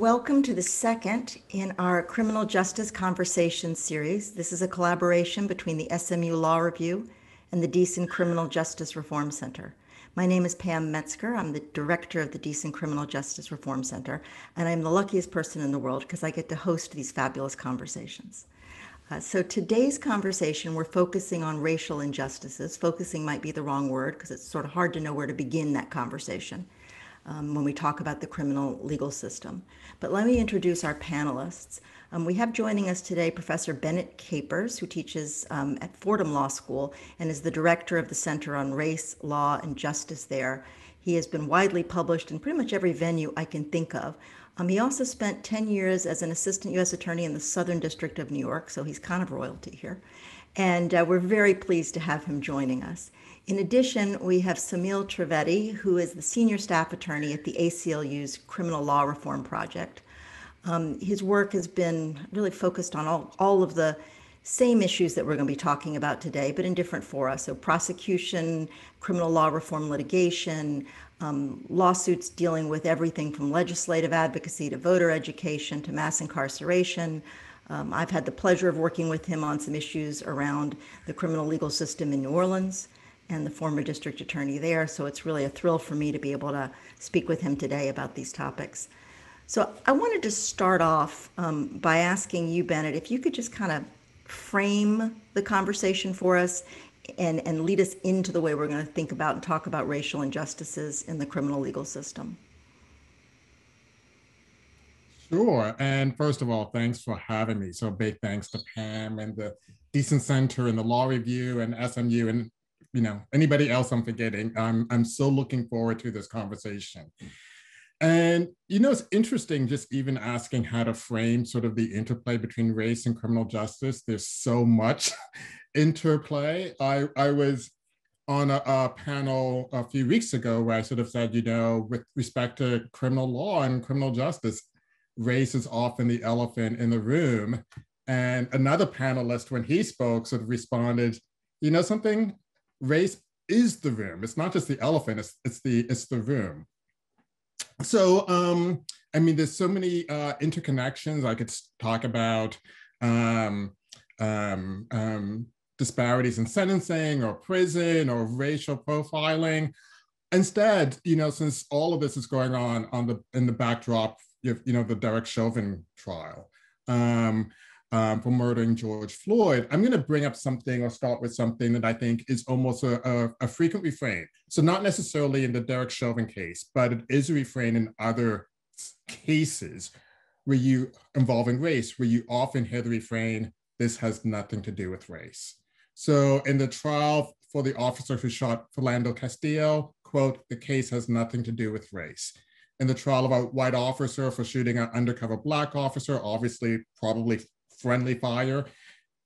welcome to the second in our Criminal Justice Conversation series. This is a collaboration between the SMU Law Review and the Deason Criminal Justice Reform Center. My name is Pam Metzger. I'm the director of the Deason Criminal Justice Reform Center, and I'm the luckiest person in the world because I get to host these fabulous conversations. Uh, so today's conversation, we're focusing on racial injustices. Focusing might be the wrong word because it's sort of hard to know where to begin that conversation um, when we talk about the criminal legal system. But let me introduce our panelists. Um, we have joining us today Professor Bennett Capers, who teaches um, at Fordham Law School and is the director of the Center on Race, Law, and Justice there. He has been widely published in pretty much every venue I can think of. Um, he also spent 10 years as an assistant U.S. attorney in the Southern District of New York, so he's kind of royalty here. And uh, we're very pleased to have him joining us. In addition, we have Somil Trivedi, who is the senior staff attorney at the ACLU's Criminal Law Reform Project. Um, his work has been really focused on all, all of the same issues that we're going to be talking about today, but in different fora. So, prosecution, criminal law reform litigation, um, lawsuits dealing with everything from legislative advocacy to voter education to mass incarceration. Um, I've had the pleasure of working with him on some issues around the criminal legal system in New Orleans and the former district attorney there. So it's really a thrill for me to be able to speak with him today about these topics. So I wanted to start off um, by asking you, Bennett, if you could just kind of frame the conversation for us and, and lead us into the way we're going to think about and talk about racial injustices in the criminal legal system. Sure. And first of all, thanks for having me. So big thanks to Pam and the Deason Center and the Law Review and SMU and you know anybody else I'm forgetting. I'm I'm so looking forward to this conversation. And you know, it's interesting just even asking how to frame sort of the interplay between race and criminal justice. There's so much interplay. I I was on a, a, panel a few weeks ago where I sort of said, you know, with respect to criminal law and criminal justice, race is often the elephant in the room. And another panelist, when he spoke, sort of responded, you know, something race is the room. It's not just the elephant, it's, it's, the, it's the room. So, um, I mean, there's so many uh, interconnections. I could talk about um, um, um, disparities in sentencing or prison or racial profiling. Instead, you know, since all of this is going on on the in the backdrop, of, you know, the Derek Chauvin trial, um, um, for murdering George Floyd, I'm going to bring up something or start with something that I think is almost a, a, a, frequent refrain. So, not necessarily in the Derek Chauvin case, but it is a refrain in other cases where you involving race, where you often hear the refrain, this has nothing to do with race. So, in the trial for the officer who shot Philando Castile, quote, the case has nothing to do with race in the trial of a white officer for shooting an undercover black officer, obviously, probably friendly fire.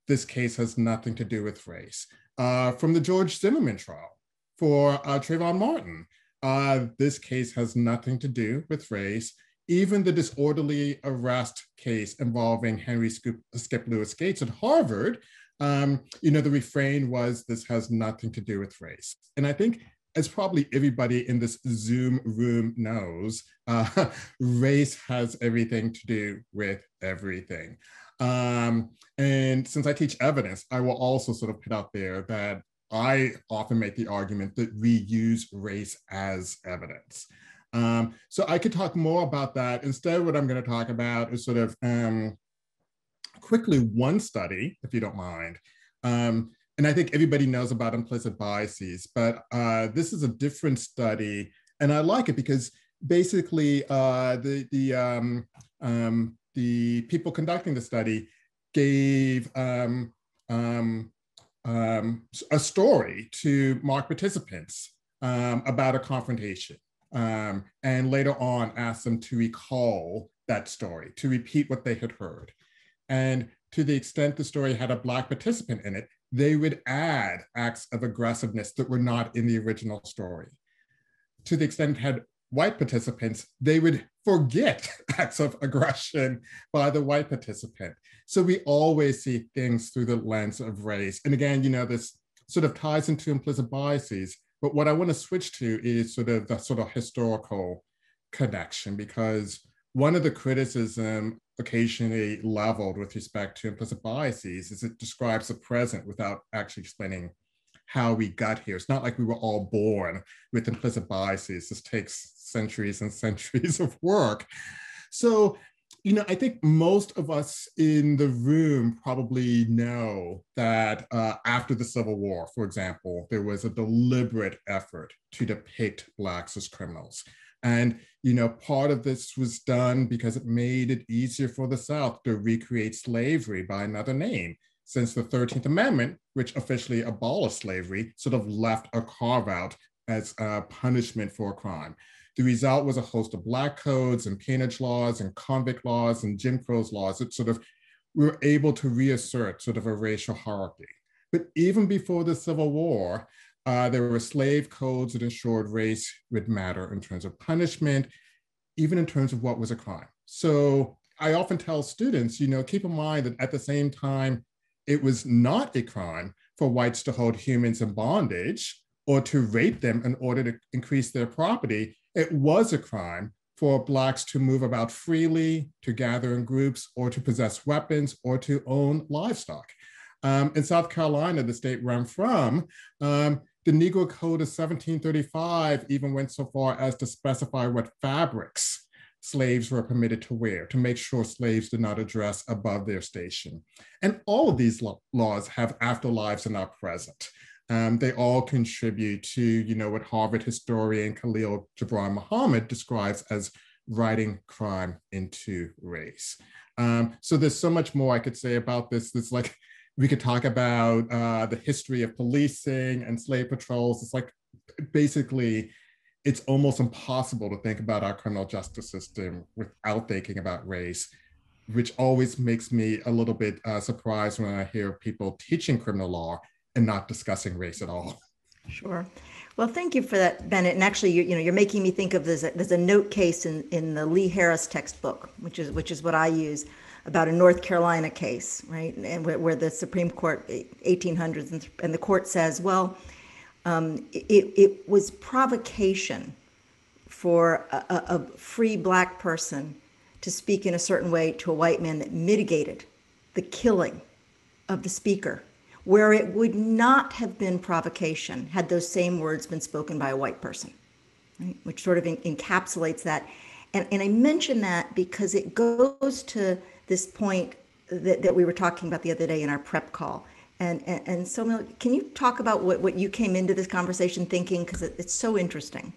This case has nothing to do with race. Uh, from the George Zimmerman trial for uh, Trayvon Martin, uh, this case has nothing to do with race. Even the disorderly arrest case involving Henry Skip, Skip Louis Gates at Harvard, um, you know, the refrain was this has nothing to do with race. And I think as probably everybody in this Zoom room knows, uh, race has everything to do with everything. Um, and since I teach evidence, I will also sort of put out there that I often make the argument that we use race as evidence. Um, so I could talk more about that. Instead, what I'm going to talk about is sort of um, quickly one study, if you don't mind. Um, and I think everybody knows about implicit biases, but uh, this is a different study, and I like it because basically uh, the the um, um, the people conducting the study gave um, um, um, a story to mock participants um, about a confrontation. Um, and later on asked them to recall that story, to repeat what they had heard. And to the extent the story had a Black participant in it, they would add acts of aggressiveness that were not in the original story. To the extent it had white participants, they would forget acts of aggression by the white participant. So we always see things through the lens of race. And again, you know, this sort of ties into implicit biases. But what I want to switch to is sort of the sort of historical connection, because one of the criticism occasionally leveled with respect to implicit biases is it describes the present without actually explaining how we got here. It's not like we were all born with implicit biases. This takes centuries and centuries of work. So, you know, I think most of us in the room probably know that uh, after the Civil War, for example, there was a deliberate effort to depict Blacks as criminals. And, you know, part of this was done because it made it easier for the South to recreate slavery by another name since the 13th Amendment, which officially abolished slavery, sort of left a carve out as a punishment for a crime. The result was a host of black codes and peonage laws and convict laws and Jim Crow's laws that sort of were able to reassert sort of a racial hierarchy. But even before the Civil War, uh, there were slave codes that ensured race would matter in terms of punishment, even in terms of what was a crime. So I often tell students, you know, keep in mind that at the same time it was not a crime for whites to hold humans in bondage or to rape them in order to increase their property. It was a crime for blacks to move about freely, to gather in groups, or to possess weapons, or to own livestock. Um, in South Carolina, the state where I'm from, um, the Negro Code of 1735 even went so far as to specify what fabrics slaves were permitted to wear to make sure slaves did not address above their station. And all of these lo- laws have afterlives and are present. Um, they all contribute to, you know, what Harvard historian Khalil Gibran Muhammad describes as writing crime into race. Um, so there's so much more I could say about this. This like we could talk about uh, the history of policing and slave patrols. It's like basically it's almost impossible to think about our criminal justice system without thinking about race, which always makes me a little bit uh, surprised when I hear people teaching criminal law and not discussing race at all. Sure. Well, thank you for that, Bennett. And actually, you, you know, you're making me think of there's a, there's a note case in, in the Lee Harris textbook, which is which is what I use about a North Carolina case, right? And where, where the Supreme Court, 1800s, and, and the court says, well, um, it, it was provocation for a, a, free black person to speak in a certain way to a white man that mitigated the killing of the speaker, where it would not have been provocation had those same words been spoken by a white person, right? which sort of encapsulates that. And, and I mention that because it goes to this point that, that we were talking about the other day in our prep call and, and, and so, can you talk about what, what you came into this conversation thinking? Because it, it's so interesting.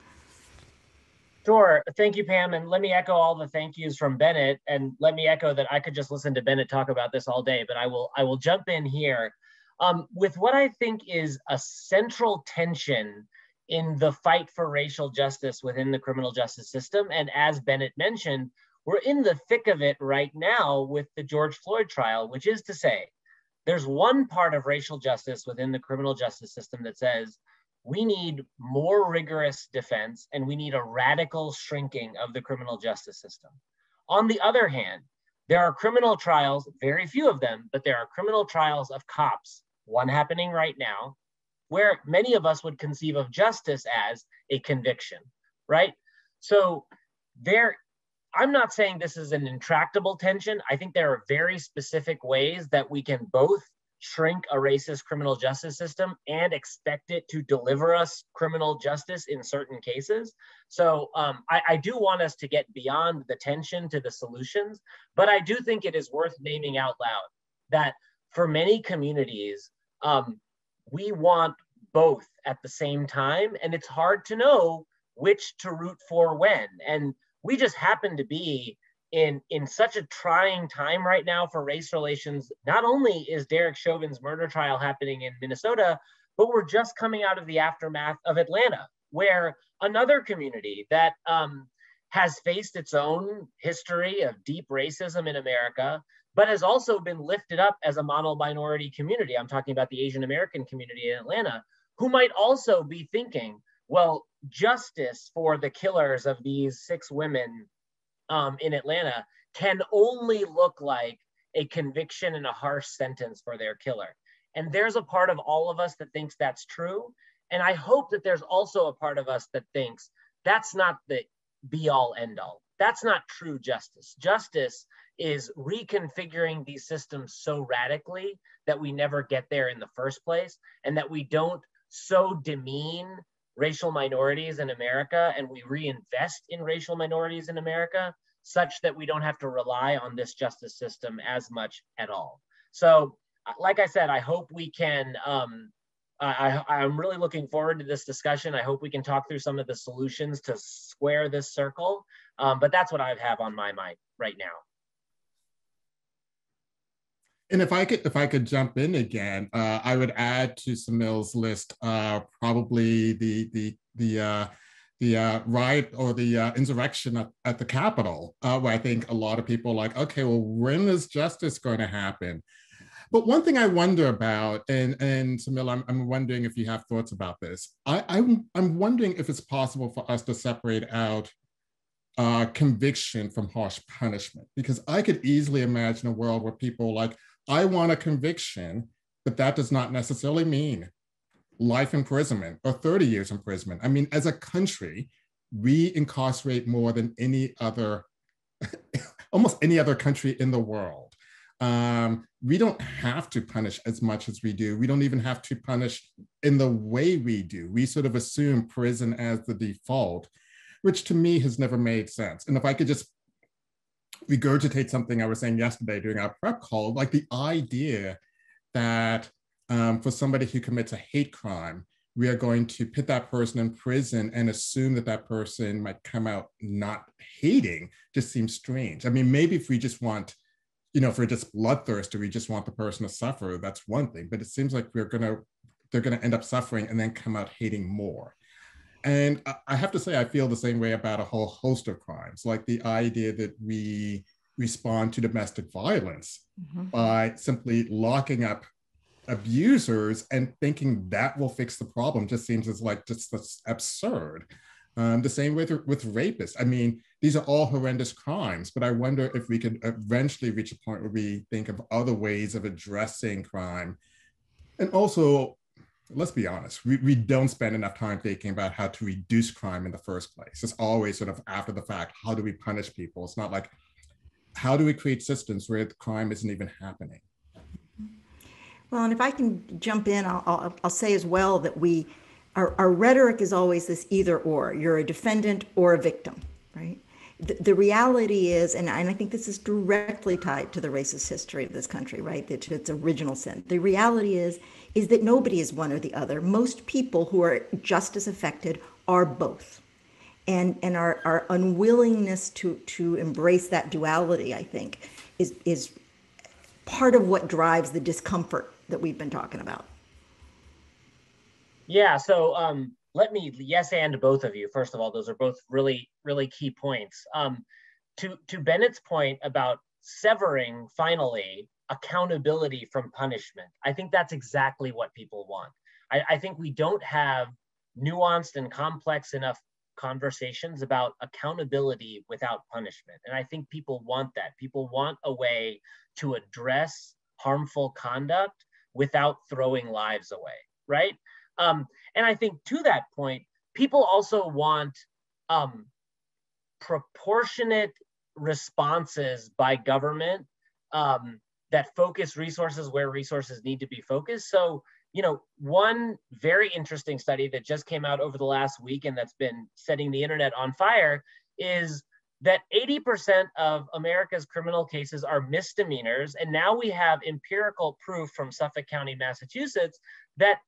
Sure. Thank you, Pam. And let me echo all the thank yous from Bennett. And let me echo that I could just listen to Bennett talk about this all day, but I will I will jump in here um, with what I think is a central tension in the fight for racial justice within the criminal justice system. And as Bennett mentioned, we're in the thick of it right now with the George Floyd trial, which is to say, there's one part of racial justice within the criminal justice system that says we need more rigorous defense and we need a radical shrinking of the criminal justice system. On the other hand, there are criminal trials, very few of them, but there are criminal trials of cops, one happening right now, where many of us would conceive of justice as a conviction, right? So there I'm not saying this is an intractable tension. I think there are very specific ways that we can both shrink a racist criminal justice system and expect it to deliver us criminal justice in certain cases. So um, I, I, do want us to get beyond the tension to the solutions, but I do think it is worth naming out loud that for many communities, um, we want both at the same time, and it's hard to know which to root for when. And we just happen to be in in such a trying time right now for race relations. Not only is Derek Chauvin's murder trial happening in Minnesota, but we're just coming out of the aftermath of Atlanta, where another community that um, has faced its own history of deep racism in America, but has also been lifted up as a model minority community. I'm talking about the Asian American community in Atlanta, who might also be thinking, well, justice for the killers of these six women um, in Atlanta can only look like a conviction and a harsh sentence for their killer. And there's a part of all of us that thinks that's true. And I hope that there's also a part of us that thinks that's not the be all end all. That's not true justice. Justice is reconfiguring these systems so radically that we never get there in the first place and that we don't so demean racial minorities in America and we reinvest in racial minorities in America such that we don't have to rely on this justice system as much at all. So, uh, like I said, I hope we can. Um, I, I'm really looking forward to this discussion. I hope we can talk through some of the solutions to square this circle. Um, but that's what I have on my mind right now. And if I could, if I could jump in again, uh, I would add to Somil's list uh, probably the the the uh, the uh, riot or the uh, insurrection at, at the Capitol, uh, where I think a lot of people are like, okay, well, when is justice going to happen? But one thing I wonder about, and and Somil, I'm, I'm wondering if you have thoughts about this. I, I'm I'm wondering if it's possible for us to separate out uh, conviction from harsh punishment, because I could easily imagine a world where people like, I want a conviction, but that does not necessarily mean life imprisonment or 30 years imprisonment. I mean, as a country, we incarcerate more than any other, almost any other country in the world. Um, we don't have to punish as much as we do. We don't even have to punish in the way we do. We sort of assume prison as the default, which to me has never made sense. And if I could just regurgitate something I was saying yesterday during our prep call, like the idea that um, for somebody who commits a hate crime, we are going to put that person in prison and assume that that person might come out not hating just seems strange. I mean, maybe if we just want, you know, if we're just bloodthirsty, we just want the person to suffer, that's one thing. But it seems like we're gonna, they're gonna end up suffering and then come out hating more. And I have to say, I feel the same way about a whole host of crimes, like the idea that we respond to domestic violence mm-hmm. by simply locking up abusers and thinking that will fix the problem just seems as like just absurd. Um, the same with with rapists. I mean, these are all horrendous crimes, but I wonder if we could eventually reach a point where we think of other ways of addressing crime. And also, let's be honest, we, we don't spend enough time thinking about how to reduce crime in the first place. It's always sort of after the fact, how do we punish people? It's not like, how do we create systems where crime isn't even happening? Well, and if I can jump in, I'll, I'll, I'll say as well that we, our, our rhetoric is always this either or. You're a defendant or a victim, right? The, reality is, and, and I think this is directly tied to the racist history of this country, right? To its original sin. The reality is, is that nobody is one or the other. Most people who are just as affected are both. And, and our, our unwillingness to, to embrace that duality, I think, is, is part of what drives the discomfort that we've been talking about. Yeah, so um, let me yes and both of you. First of all, those are both really, really key points. Um, to, to Bennett's point about severing finally accountability from punishment, I think that's exactly what people want. I, I think we don't have nuanced and complex enough conversations about accountability without punishment. And I think people want that. People want a way to address harmful conduct without throwing lives away, right? Um, and I think to that point, people also want um, proportionate responses by government um, that focus resources where resources need to be focused. So, you know, one very interesting study that just came out over the last week and that's been setting the internet on fire is that 80% of America's criminal cases are misdemeanors. And now we have empirical proof from Suffolk County, Massachusetts, that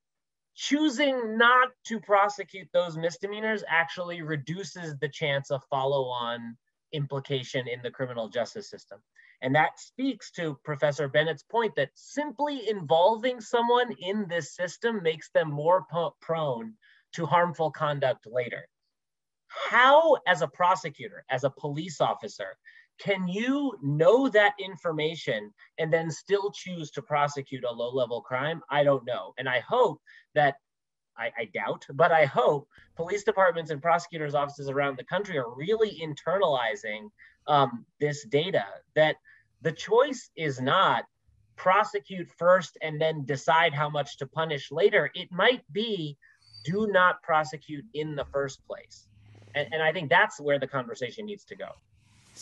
choosing not to prosecute those misdemeanors actually reduces the chance of follow on implication in the criminal justice system. And that speaks to Professor Bennett's point that simply involving someone in this system makes them more prone to harmful conduct later. How, as a prosecutor, as a police officer, can you know that information and then still choose to prosecute a low level crime? I don't know. And I hope that, I, I, doubt, but I hope police departments and prosecutors' offices around the country are really internalizing um, this data that the choice is not prosecute first and then decide how much to punish later. It might be do not prosecute in the first place. And, and I think that's where the conversation needs to go.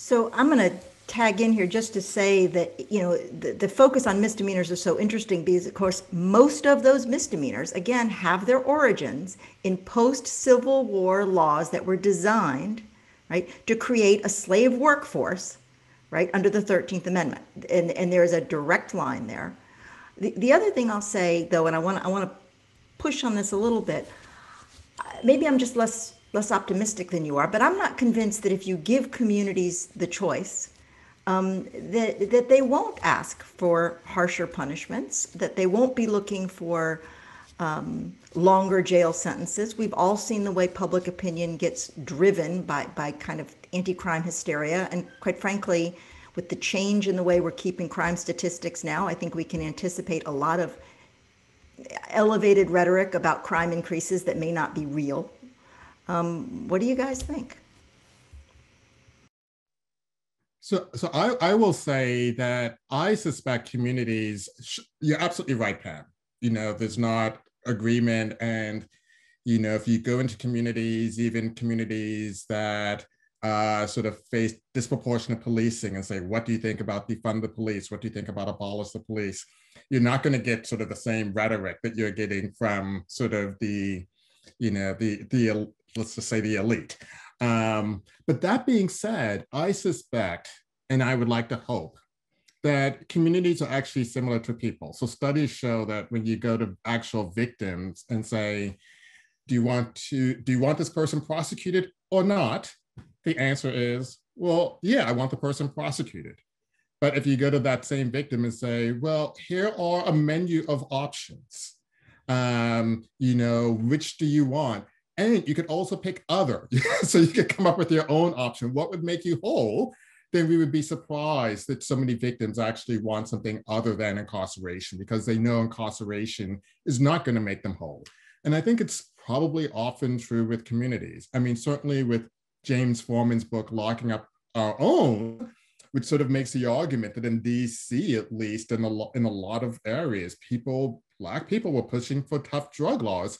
So I'm going to tag in here just to say that, you know, the, the focus on misdemeanors is so interesting because, of course, most of those misdemeanors, again, have their origins in post Civil War laws that were designed, right, to create a slave workforce, right, under the 13th Amendment. And, and there is a direct line there. The, the other thing I'll say, though, and I want I want to push on this a little bit, uh, maybe I'm just less less optimistic than you are, but I'm not convinced that if you give communities the choice, um, that, that they won't ask for harsher punishments, that they won't be looking for um, longer jail sentences. We've all seen the way public opinion gets driven by, by kind of anti crime hysteria. And quite frankly, with the change in the way we're keeping crime statistics now, I think we can anticipate a lot of elevated rhetoric about crime increases that may not be real. Um, what do you guys think? So, so I, I will say that I suspect communities, you're absolutely right, Pam. You know, there's not agreement. And, you know, if you go into communities, even communities that uh, sort of face disproportionate policing and say, what do you think about defund the police? What do you think about abolish the police? You're not going to get sort of the same rhetoric that you're getting from sort of the, you know, the, the let's just say the elite. Um, but that being said, I suspect, and I would like to hope, that communities are actually similar to people. So studies show that when you go to actual victims and say, do you want to do you want this person prosecuted or not? The answer is, well, yeah, I want the person prosecuted. But if you go to that same victim and say, well, here are a menu of options. Um, you know, which do you want? And you could also pick other. so you could come up with your own option. What would make you whole? Then we would be surprised that so many victims actually want something other than incarceration because they know incarceration is not going to make them whole. And I think it's probably often true with communities. I mean, certainly with James Forman's book, Locking Up Our Own, which sort of makes the argument that in DC, at least in a, in a lot of areas, people, Black people were pushing for tough drug laws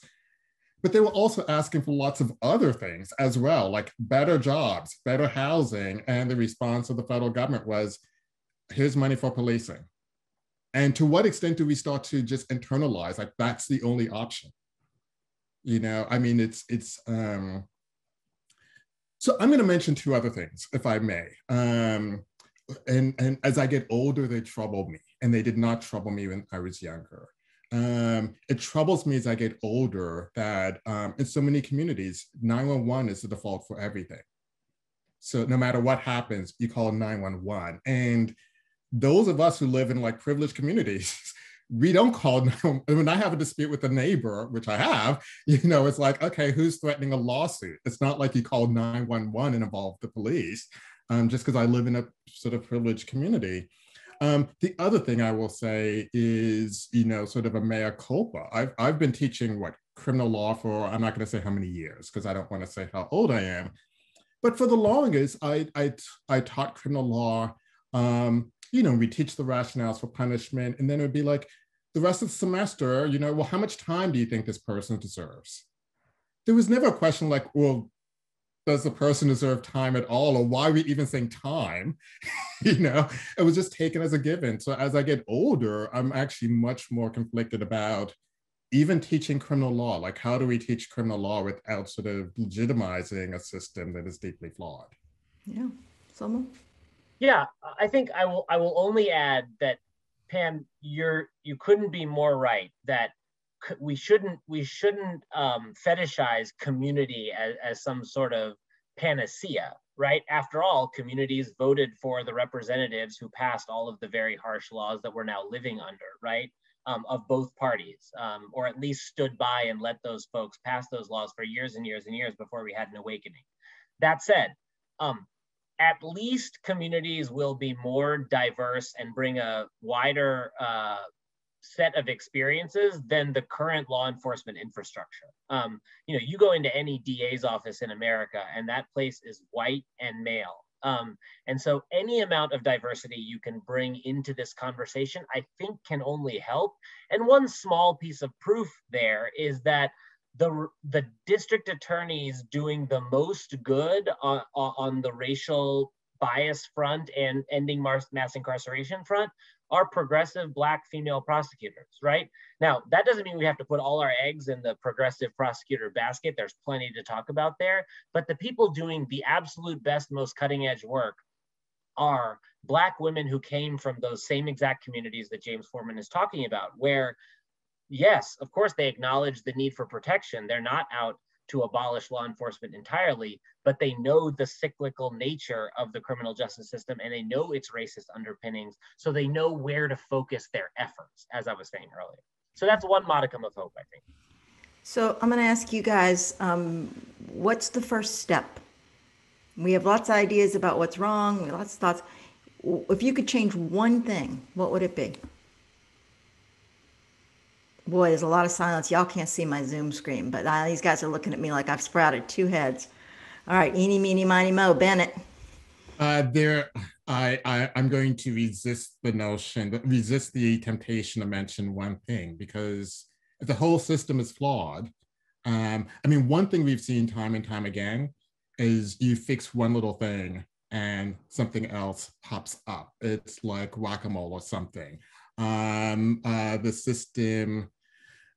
but they were also asking for lots of other things as well, like better jobs, better housing. And the response of the federal government was here's money for policing. And to what extent do we start to just internalize like that's the only option? You know, I mean, it's, it's, um, so I'm going to mention two other things, if I may. Um, and, and as I get older, they trouble me, and they did not trouble me when I was younger um, it troubles me as I get older that um, in so many communities, 911 is the default for everything. So no matter what happens, you call 911. And those of us who live in like privileged communities, we don't call when I have a dispute with a neighbor, which I have, you know, it's like, okay, who's threatening a lawsuit? It's not like you call 911 and involve the police, um, just because I live in a sort of privileged community. Um, the other thing I will say is, you know, sort of a mea culpa. I've, I've been teaching what criminal law for, I'm not going to say how many years because I don't want to say how old I am. But for the longest, I, I, I taught criminal law. Um, you know, we teach the rationales for punishment, and then it would be like the rest of the semester, you know, well, how much time do you think this person deserves? There was never a question like, well, does the person deserve time at all? Or why are we even saying time? You know it was just taken as a given. So as i get older i'm actually much more conflicted about even teaching criminal law. Like how do we teach criminal law without sort of legitimizing a system that is deeply flawed? Yeah. Somil yeah i think i will i will only add that pam you're you couldn't be more right that we shouldn't we shouldn't um, fetishize community as, as some sort of panacea right? After all communities voted for the representatives who passed all of the very harsh laws that we're now living under right? Um, of both parties um, or at least stood by and let those folks pass those laws for years and years and years before we had an awakening. That said um, at least communities will be more diverse and bring a wider uh, set of experiences than the current law enforcement infrastructure. Um, you know, you go into any DA's office in America, and that place is white and male. Um, and so, any amount of diversity you can bring into this conversation, I think, can only help. And one small piece of proof there is that the the district attorneys doing the most good on, on the racial bias front and ending mass, mass incarceration front are progressive black female prosecutors, right? Now, that doesn't mean we have to put all our eggs in the progressive prosecutor basket. There's plenty to talk about there. But the people doing the absolute best, most cutting edge work are black women who came from those same exact communities that James Forman is talking about, where yes, of course, they acknowledge the need for protection. They're not out to abolish law enforcement entirely, but they know the cyclical nature of the criminal justice system and they know its racist underpinnings. So they know where to focus their efforts, as I was saying earlier. So that's one modicum of hope, I think. So I'm going to ask you guys um, what's the first step? We have lots of ideas about what's wrong, we have lots of thoughts. If you could change one thing, what would it be? Boy, there's a lot of silence. Y'all can't see my Zoom screen, but uh, these guys are looking at me like I've sprouted two heads. All right, eeny, meeny, miny, mo, Bennett. Uh, there, I, I, I'm going to resist the notion, resist the temptation to mention one thing because the whole system is flawed. Um, I mean, one thing we've seen time and time again is you fix one little thing and something else pops up. It's like whack-a-mole or something. Um, uh, the system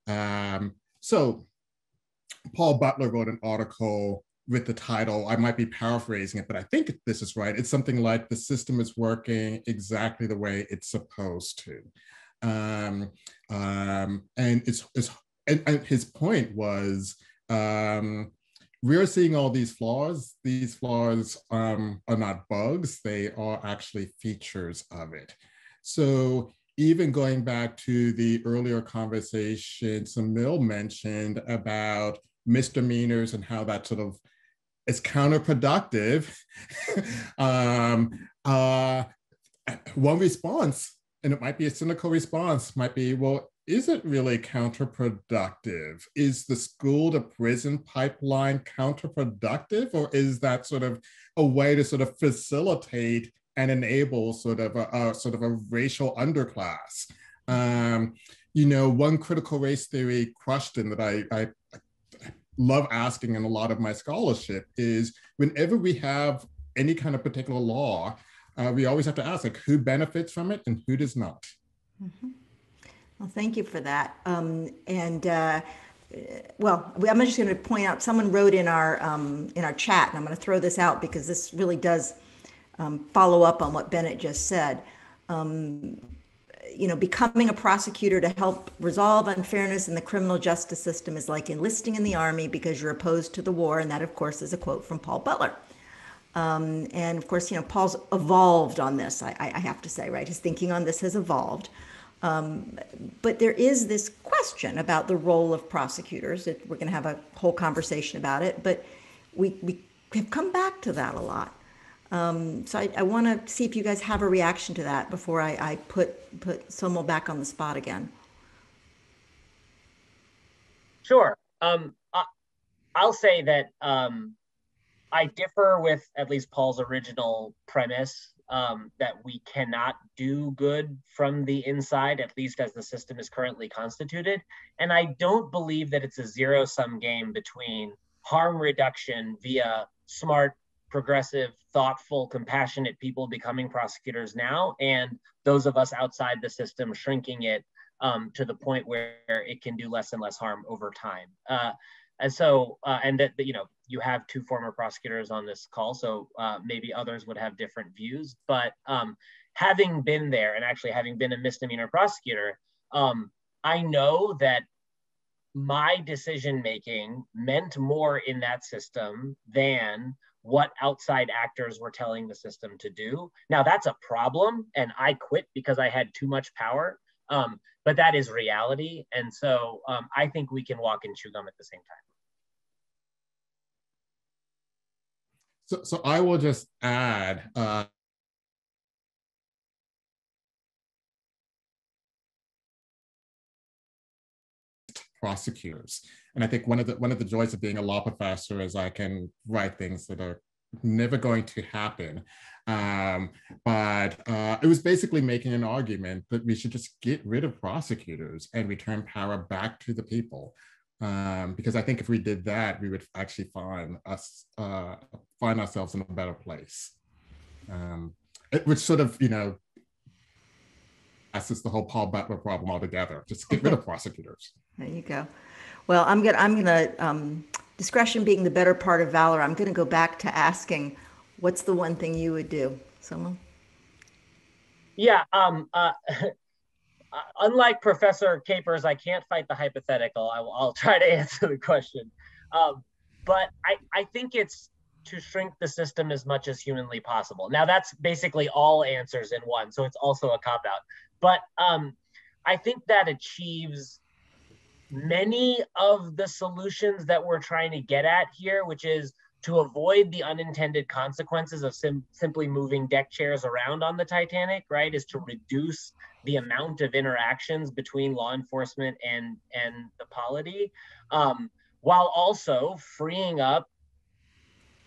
um, so Paul Butler wrote an article with the title, I might be paraphrasing it, but I think this is right. It's something like the system is working exactly the way it's supposed to. Um, um, and it's, it's and, and, his point was um, we're seeing all these flaws. These flaws um, are not bugs, they are actually features of it. So even going back to the earlier conversation, Somil mentioned about misdemeanors and how that sort of is counterproductive. um, uh, one response, and it might be a cynical response, might be, well, is it really counterproductive? Is the school to prison pipeline counterproductive, or is that sort of a way to sort of facilitate and enable sort of a, a sort of a racial underclass. Um, you know, one critical race theory question that I, I, love asking in a lot of my scholarship is whenever we have any kind of particular law, uh, we always have to ask like who benefits from it and who does not. Mm-hmm. Well, thank you for that. Um, and uh, well, I'm just going to point out. Someone wrote in our um, in our chat, and I'm going to throw this out because this really does um, follow up on what Bennett just said. Um, you know, becoming a prosecutor to help resolve unfairness in the criminal justice system is like enlisting in the army because you're opposed to the war. And that, of course, is a quote from Paul Butler. Um, and of course, you know, Paul's evolved on this, I, I, have to say, right? His thinking on this has evolved. Um, but there is this question about the role of prosecutors. It, we're going to have a whole conversation about it, but we, we have come back to that a lot. Um, so I, I want to see if you guys have a reaction to that before I, I put put Somil back on the spot again. Sure. Um, I, will say that um, I differ with at least Paul's original premise um, that we cannot do good from the inside, at least as the system is currently constituted. And I don't believe that it's a zero sum game between harm reduction via smart progressive, thoughtful, compassionate people becoming prosecutors now, and those of us outside the system shrinking it um, to the point where it can do less and less harm over time. Uh, and so, uh, and that, you know, you have two former prosecutors on this call, so uh, maybe others would have different views. But um, having been there and actually having been a misdemeanor prosecutor, um, I know that my decision making meant more in that system than what outside actors were telling the system to do. Now that's a problem, and I quit because I had too much power. Um, but that is reality, and so um, I think we can walk and chew gum at the same time. So, so I will just add. Uh, prosecutors. And I think one of the one of the joys of being a law professor is I can write things that are never going to happen. Um, but uh, it was basically making an argument that we should just get rid of prosecutors and return power back to the people. Um, because I think if we did that, we would actually find us uh, find ourselves in a better place. um, it, which sort of, you know, that's the whole Paul Butler problem altogether. Just get rid of prosecutors. There you go. Well, I'm gonna I'm gonna um, discretion being the better part of valor. I'm gonna go back to asking, what's the one thing you would do, Somil? Yeah. Um. Uh, unlike Professor Capers, I can't fight the hypothetical. I will, I'll try to answer the question. Um, but I, I think it's to shrink the system as much as humanly possible. Now that's basically all answers in one, so it's also a cop out. But um, I think that achieves many of the solutions that we're trying to get at here, which is to avoid the unintended consequences of sim- simply moving deck chairs around on the Titanic, right? Is to reduce the amount of interactions between law enforcement and and the polity, um, while also freeing up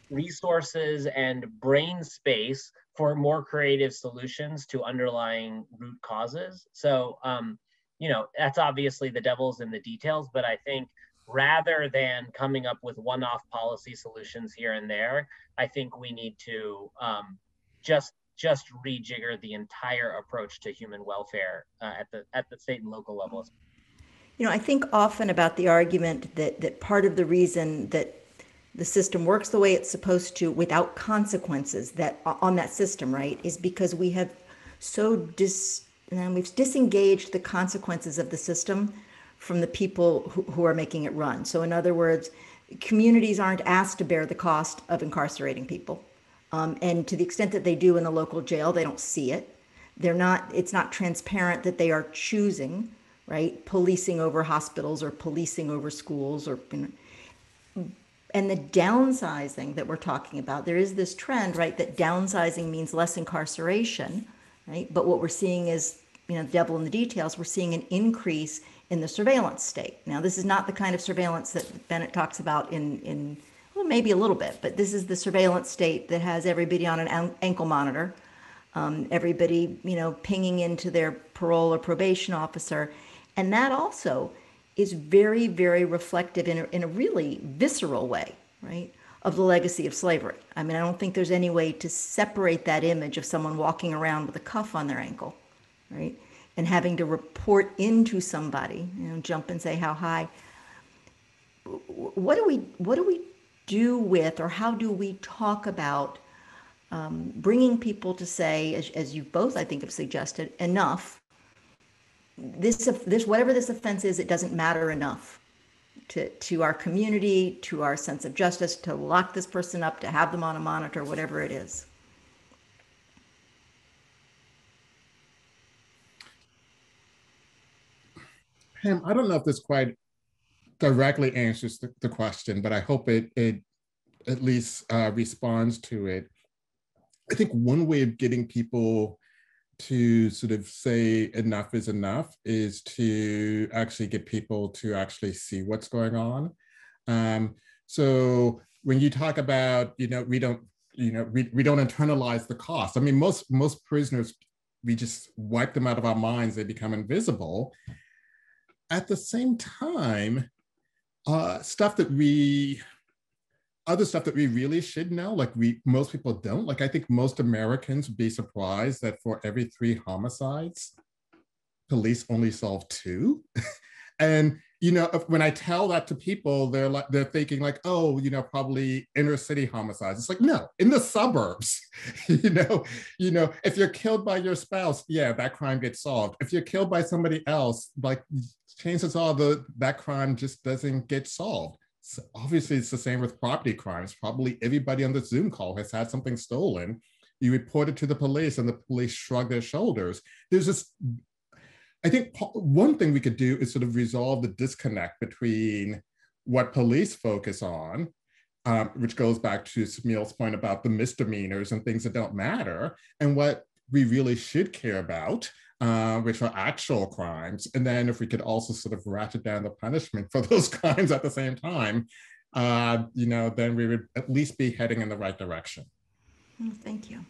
resources and brain space for more creative solutions to underlying root causes. So, um, you know, that's obviously the devil's in the details, but I think rather than coming up with one-off policy solutions here and there, I think we need to um, just just rejigger the entire approach to human welfare uh, at the at the state and local levels. You know, I think often about the argument that that part of the reason that the system works the way it's supposed to without consequences that on that system, right, is because we have so dis and we've disengaged the consequences of the system from the people who, who are making it run. So, in other words, communities aren't asked to bear the cost of incarcerating people. Um, and to the extent that they do in the local jail, they don't see it. They're not, it's not transparent that they are choosing, right, policing over hospitals or policing over schools or, you know, and the downsizing that we're talking about, there is this trend, right, that downsizing means less incarceration, right? But what we're seeing is, you know, devil in the details, we're seeing an increase in the surveillance state. Now, this is not the kind of surveillance that Bennett talks about in, in well, maybe a little bit, but this is the surveillance state that has everybody on an ankle monitor, um, everybody, you know, pinging into their parole or probation officer. And that also is very, very reflective in a, in a really visceral way, right, of the legacy of slavery. I mean, I don't think there's any way to separate that image of someone walking around with a cuff on their ankle, right, and having to report into somebody, you know, jump and say how high. What do we what do we do with, or how do we talk about um, bringing people to say, as, as you both I think have suggested, enough this this whatever this offense is, it doesn't matter enough to to our community, to our sense of justice, to lock this person up, to have them on a monitor, whatever it is. Pam, I don't know if this quite directly answers the, the question, but I hope it it at least uh, responds to it. I think one way of getting people to sort of say enough is enough is to actually get people to actually see what's going on. Um, so when you talk about, you know, we don't, you know, we, we don't internalize the cost. I mean, most most prisoners, we just wipe them out of our minds. They become invisible. At the same time, uh, stuff that we other stuff that we really should know, like we most people don't. Like I think most Americans would be surprised that for every three homicides, police only solve two. and you know, when I tell that to people, they're like they're thinking like, oh, you know, probably inner city homicides. It's like no, in the suburbs. you know, you know, if you're killed by your spouse, yeah, that crime gets solved. If you're killed by somebody else, like chances are the that crime just doesn't get solved so obviously it's the same with property crimes. Probably everybody on the Zoom call has had something stolen. You report it to the police and the police shrug their shoulders. There's this, I think one thing we could do is sort of resolve the disconnect between what police focus on, um, which goes back to Somil's point about the misdemeanors and things that don't matter, and what we really should care about, uh, which are actual crimes. And then if we could also sort of ratchet down the punishment for those crimes at the same time, uh, you know, then we would at least be heading in the right direction. Oh, thank you.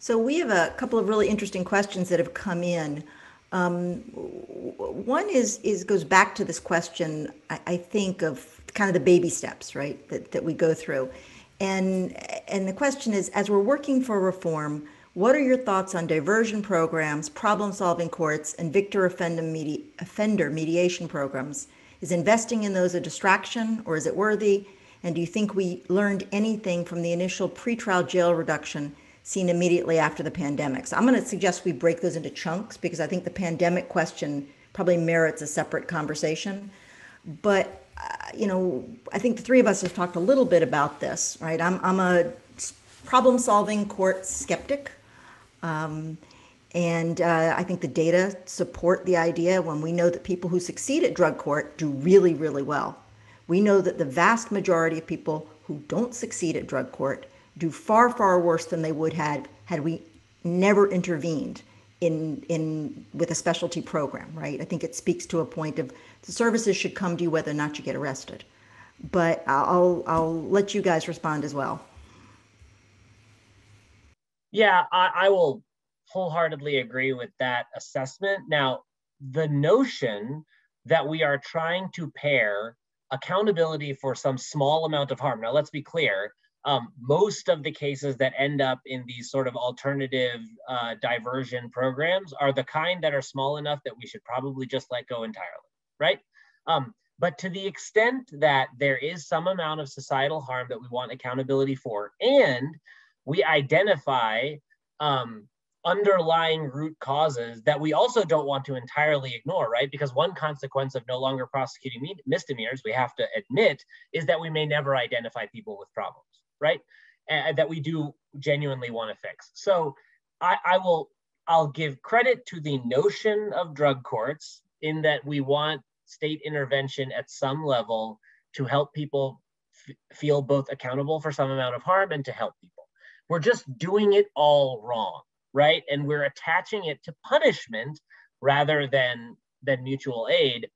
So we have a couple of really interesting questions that have come in. Um, one is is goes back to this question, I, I, think, of kind of the baby steps, right, that, that we go through. And and the question is, as we're working for reform, What are your thoughts on diversion programs, problem solving courts, and victor offender, medi- offender mediation programs? Is investing in those a distraction or is it worthy? And do you think we learned anything from the initial pretrial jail reduction seen immediately after the pandemic? So I'm going to suggest we break those into chunks because I think the pandemic question probably merits a separate conversation. But, uh, you know, I think the three of us have talked a little bit about this, right? I'm, I'm a problem solving court skeptic. Um, and uh, I think the data support the idea when we know that people who succeed at drug court do really, really well. We know that the vast majority of people who don't succeed at drug court do far, far worse than they would had had we never intervened in in with a specialty program, right? I think it speaks to a point of the services should come to you whether or not you get arrested. But I'll I'll let you guys respond as well. Yeah, I, I will wholeheartedly agree with that assessment. Now, the notion that we are trying to pair accountability for some small amount of harm. Now, let's be clear. Um, most of the cases that end up in these sort of alternative uh, diversion programs are the kind that are small enough that we should probably just let go entirely, right? Um, but to the extent that there is some amount of societal harm that we want accountability for, and we identify um, underlying root causes that we also don't want to entirely ignore, right? Because one consequence of no longer prosecuting misdemeanors, we have to admit, is that we may never identify people with problems, right? And that we do genuinely want to fix. So I, I will, I'll give credit to the notion of drug courts in that we want state intervention at some level to help people feel both accountable for some amount of harm and to help people. We're just doing it all wrong, right? And we're attaching it to punishment rather than than mutual aid.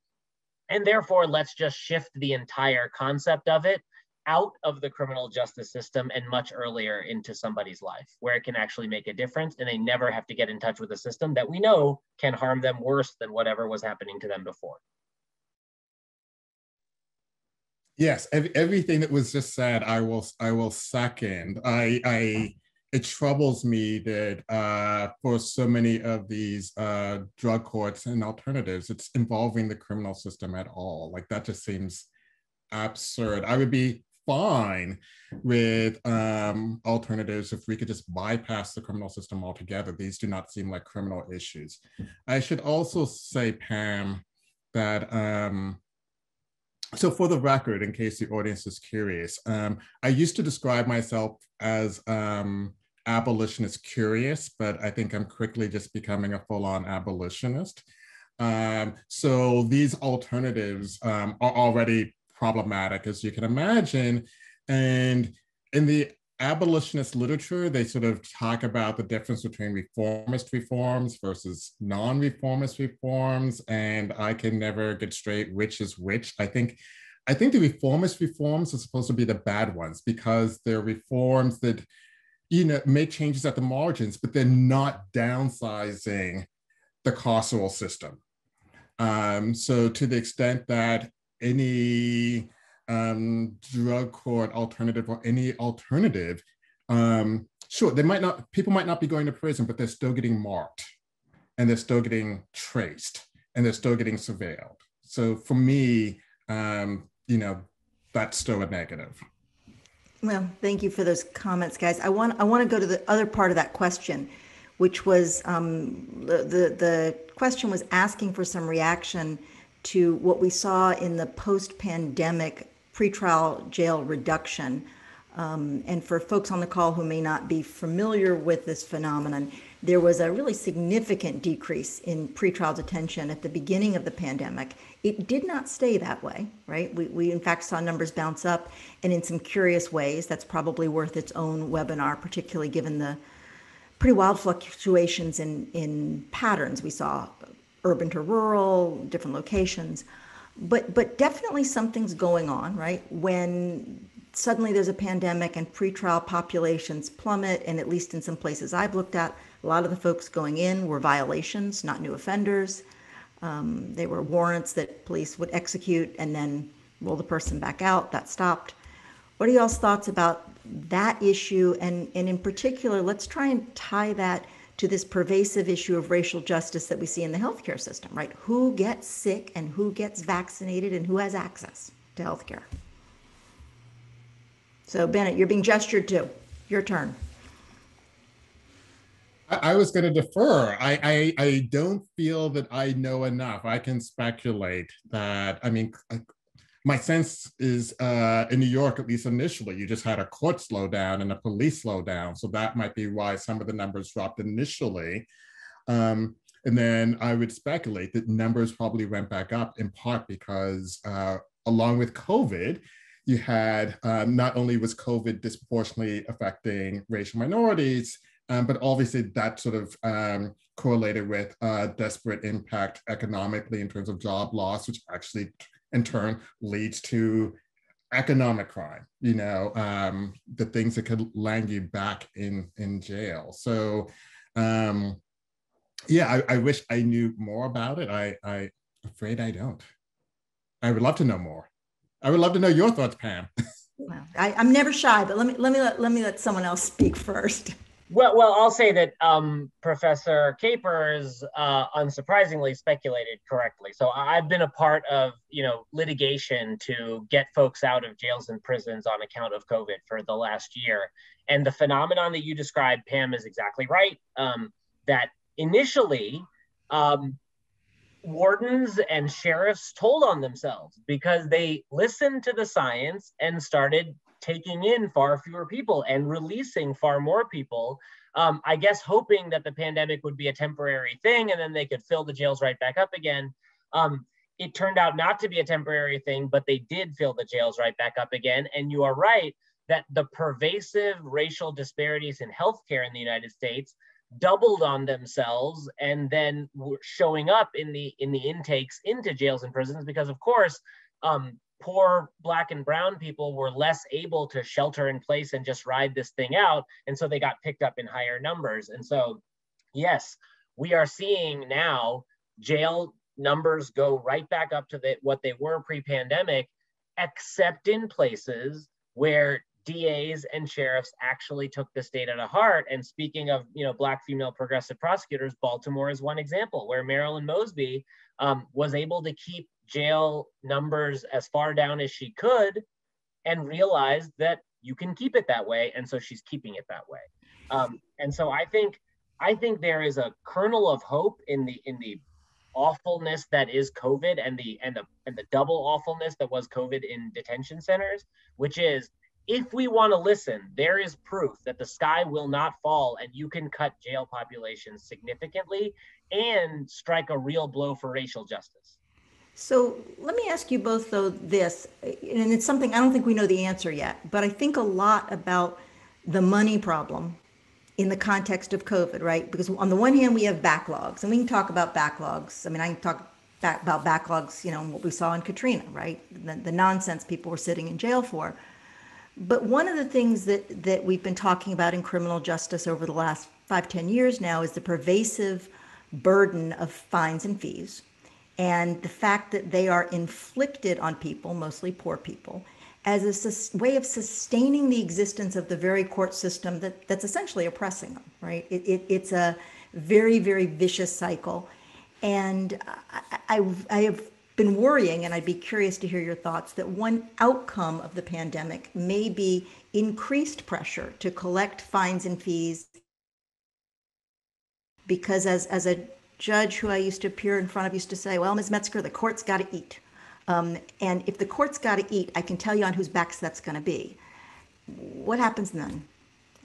And therefore, let's just shift the entire concept of it out of the criminal justice system and much earlier into somebody's life where it can actually make a difference and they never have to get in touch with a system that we know can harm them worse than whatever was happening to them before. Yes, everything that was just said, I will I will second. I I it troubles me that uh, for so many of these uh, drug courts and alternatives, it's involving the criminal system at all. Like that just seems absurd. I would be fine with um, alternatives if we could just bypass the criminal system altogether. These do not seem like criminal issues. I should also say, Pam, that um, so for the record, in case the audience is curious, um, I used to describe myself as um, abolitionist curious, but I think I'm quickly just becoming a full-on abolitionist. Um, so these alternatives um, are already problematic, as you can imagine. And in the abolitionist literature, they sort of talk about the difference between reformist reforms versus non reformist reforms. And I can never get straight which is which. I think. I think the reformist reforms are supposed to be the bad ones because they're reforms that, you know, make changes at the margins, but they're not downsizing the carceral system. Um, so to the extent that any um, drug court alternative or any alternative, um, sure, they might not, people might not be going to prison, but they're still getting marked and they're still getting traced and they're still getting surveilled. So for me, um, you know, that's still a negative. Well, thank you for those comments, guys. I want I want to go to the other part of that question, which was um, the, the the question was asking for some reaction to what we saw in the post-pandemic pretrial jail reduction. Um, and for folks on the call who may not be familiar with this phenomenon, there was a really significant decrease in pretrial detention at the beginning of the pandemic. It did not stay that way, right? We, we in fact saw numbers bounce up and in some curious ways. That's probably worth its own webinar, particularly given the pretty wild fluctuations in, in patterns we saw urban to rural, different locations but but definitely something's going on, right? When suddenly there's a pandemic and pretrial populations plummet, and at least in some places I've looked at, a lot of the folks going in were violations, not new offenders. Um, they were warrants that police would execute and then roll the person back out. That stopped. What are y'all's thoughts about that issue, and, and in particular, let's try and tie that to this pervasive issue of racial justice that we see in the healthcare system, right? Who gets sick and who gets vaccinated and who has access to healthcare. So, Bennett, you're being gestured to. Your turn. I, was going to defer. I, I, I don't feel that I know enough. I can speculate that. I mean, my sense is uh, in New York, at least initially, you just had a court slowdown and a police slowdown. So that might be why some of the numbers dropped initially. Um, and then I would speculate that numbers probably went back up in part because, uh, along with COVID, you had um, not only was COVID disproportionately affecting racial minorities, um, but obviously that sort of um, correlated with uh, disparate impact economically in terms of job loss, which actually in turn leads to economic crime, you know, um, the things that could land you back in, in jail. So um, yeah, I, I wish I knew more about it. I, I afraid I don't. I would love to know more. I would love to know your thoughts, Pam. well, I, am never shy, but let me let me let, let me let someone else speak first. Well, well, I'll say that um, Professor Capers, uh, unsurprisingly, speculated correctly. So I've been a part of, you know, litigation to get folks out of jails and prisons on account of COVID for the last year, and the phenomenon that you described, Pam, is exactly right. Um, that initially, um, wardens and sheriffs told on themselves because they listened to the science and started taking in far fewer people and releasing far more people. Um, I guess hoping that the pandemic would be a temporary thing and then they could fill the jails right back up again. Um, it turned out not to be a temporary thing, but they did fill the jails right back up again. And you are right that the pervasive racial disparities in healthcare in the United States doubled on themselves and then were showing up in the in the intakes into jails and prisons because of course um, poor black and brown people were less able to shelter in place and just ride this thing out and so they got picked up in higher numbers and so yes we are seeing now jail numbers go right back up to the, what they were pre-pandemic except in places where DAs and sheriffs actually took this data to heart. And speaking of, you know, black female progressive prosecutors, Baltimore is one example where Marilyn Mosby um, was able to keep jail numbers as far down as she could and realized that you can keep it that way and so she's keeping it that way. Um, and so i think i think there is a kernel of hope in the in the awfulness that is covid and the and the and the double awfulness that was covid in detention centers which is if we want to listen there is proof that the sky will not fall and you can cut jail populations significantly and strike a real blow for racial justice so let me ask you both, though, this, and it's something I don't think we know the answer yet, but I think a lot about the money problem in the context of COVID, right? Because on the one hand, we have backlogs, and we can talk about backlogs. I mean, I can talk back about backlogs, you know, what we saw in Katrina, right? The, the nonsense people were sitting in jail for. But one of the things that, that we've been talking about in criminal justice over the last five, ten years now is the pervasive burden of fines and fees and the fact that they are inflicted on people, mostly poor people, as a way of sustaining the existence of the very court system that, that's essentially oppressing them, right? It, it, it's a very, very vicious cycle. And I, I, I have been worrying, and I'd be curious to hear your thoughts, that one outcome of the pandemic may be increased pressure to collect fines and fees because as, as a judge who I used to appear in front of used to say, Well, Ms. Metzger, the court's got to eat. Um, and if the court's got to eat, I can tell you on whose backs that's going to be. What happens then?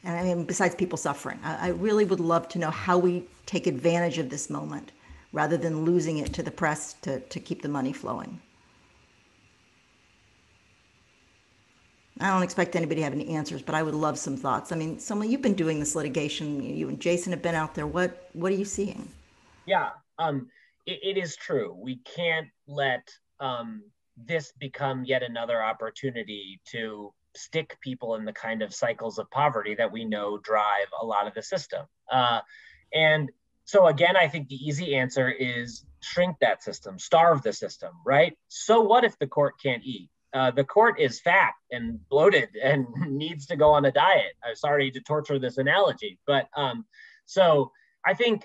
And I mean, besides people suffering, I, I really would love to know how we take advantage of this moment rather than losing it to the press to, to keep the money flowing. I don't expect anybody to have any answers, but I would love some thoughts. I mean, someone you've been doing this litigation, you and Jason have been out there. What what are you seeing? Yeah, um, it, it is true. We can't let um, this become yet another opportunity to stick people in the kind of cycles of poverty that we know drive a lot of the system. Uh, and so, again, I think the easy answer is shrink that system, starve the system, right? So, what if the court can't eat? uh, the court is fat and bloated and needs to go on a diet. I'm sorry to torture this analogy, but um, so I think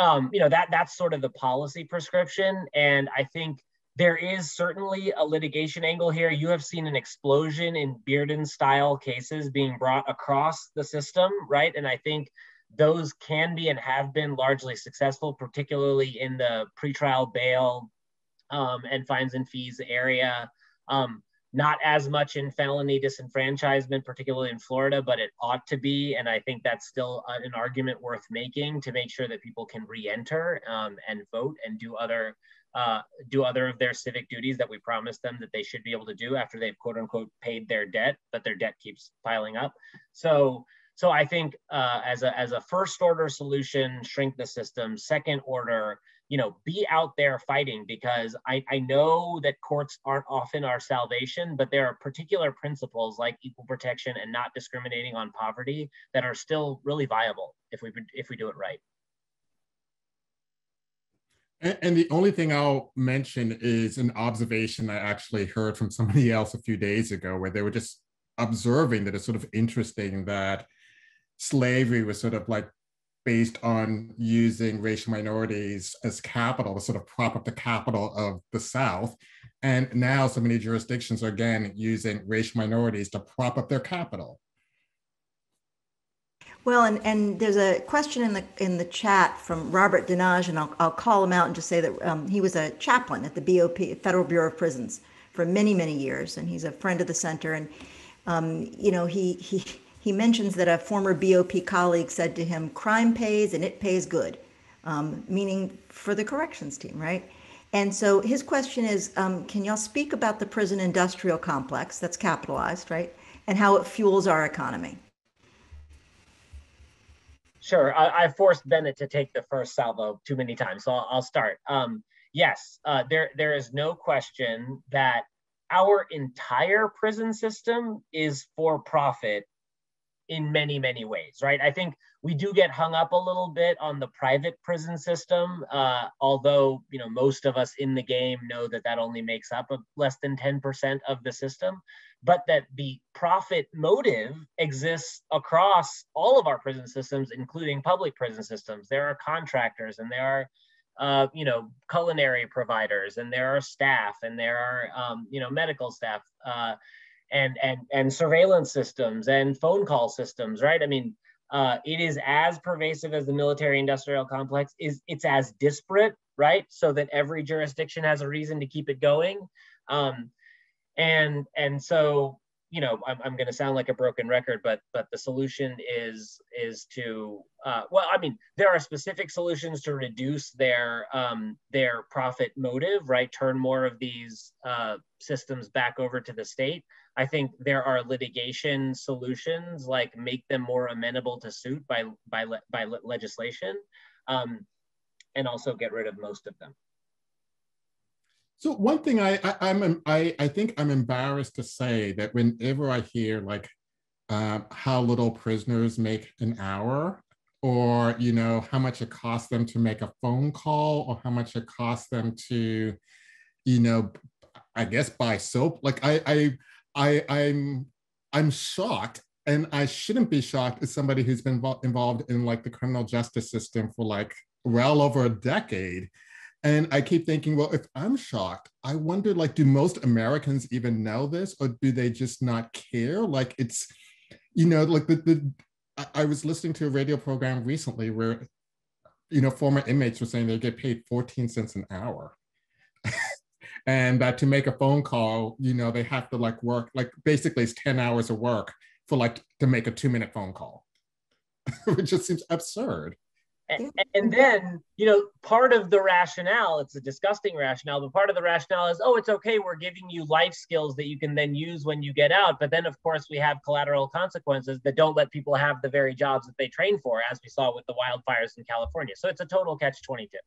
um, you know that that's sort of the policy prescription, and I think there is certainly a litigation angle here. You have seen an explosion in Bearden style cases being brought across the system, right? And I think those can be and have been largely successful, particularly in the pretrial bail um, and fines and fees area. Um, not as much in felony disenfranchisement, particularly in Florida, but it ought to be. And I think that's still an argument worth making to make sure that people can re-enter um, and vote and do other uh, do other of their civic duties that we promised them that they should be able to do after they've quote unquote paid their debt, but their debt keeps piling up. So so I think uh, as a as a first order solution, shrink the system. Second order, you know, be out there fighting because I, I know that courts aren't often our salvation, but there are particular principles like equal protection and not discriminating on poverty that are still really viable if we if we do it right. And, and the only thing I'll mention is an observation I actually heard from somebody else a few days ago, where they were just observing that it's sort of interesting that slavery was sort of like based on using racial minorities as capital to sort of prop up the capital of the South. And now so many jurisdictions are again using racial minorities to prop up their capital. Well, and, and there's a question in the in the chat from Robert Dinage, and I'll, I'll call him out and just say that um, he was a chaplain at the BOP, Federal Bureau of Prisons, for many many years, and he's a friend of the center. And um, you know, he he he mentions that a former BOP colleague said to him, crime pays and it pays good, um, meaning for the corrections team, right? And so his question is um, Can y'all speak about the prison industrial complex that's capitalized, right? And how it fuels our economy? Sure. I, I forced Bennett to take the first salvo too many times, so I'll, I'll start. Um, yes, uh, there, there is no question that our entire prison system is for profit in many many ways right? I think we do get hung up a little bit on the private prison system uh, although you know most of us in the game know that that only makes up less than 10% of the system but that the profit motive exists across all of our prison systems including public prison systems. There are contractors and there are uh, you know culinary providers and there are staff and there are um, you know medical staff. Uh, and and and surveillance systems and phone call systems, right? I mean, uh, it is as pervasive as the military-industrial complex. Is it's as disparate, right? So that every jurisdiction has a reason to keep it going, um, and and so you know I'm, I'm going to sound like a broken record, but but the solution is is to uh, well, I mean there are specific solutions to reduce their um, their profit motive, right? Turn more of these uh, systems back over to the state. I think there are litigation solutions like make them more amenable to suit by by by legislation, um, and also get rid of most of them. So one thing I, I am I, I think I'm embarrassed to say that whenever I hear like uh, how little prisoners make an hour, or you know how much it costs them to make a phone call, or how much it costs them to, you know, I guess buy soap. Like I I I, I'm I'm shocked, and I shouldn't be shocked as somebody who's been involved in like the criminal justice system for like well over a decade. And I keep thinking, well, if I'm shocked, I wonder, like, do most Americans even know this, or do they just not care? Like, it's, you know, like the the. I was listening to a radio program recently where, you know, former inmates were saying they get paid 14 cents an hour. and that to make a phone call you know they have to like work like basically it's 10 hours of work for like to make a two minute phone call which just seems absurd and, and then you know part of the rationale it's a disgusting rationale but part of the rationale is oh it's okay we're giving you life skills that you can then use when you get out but then of course we have collateral consequences that don't let people have the very jobs that they train for as we saw with the wildfires in california. So it's a total catch 22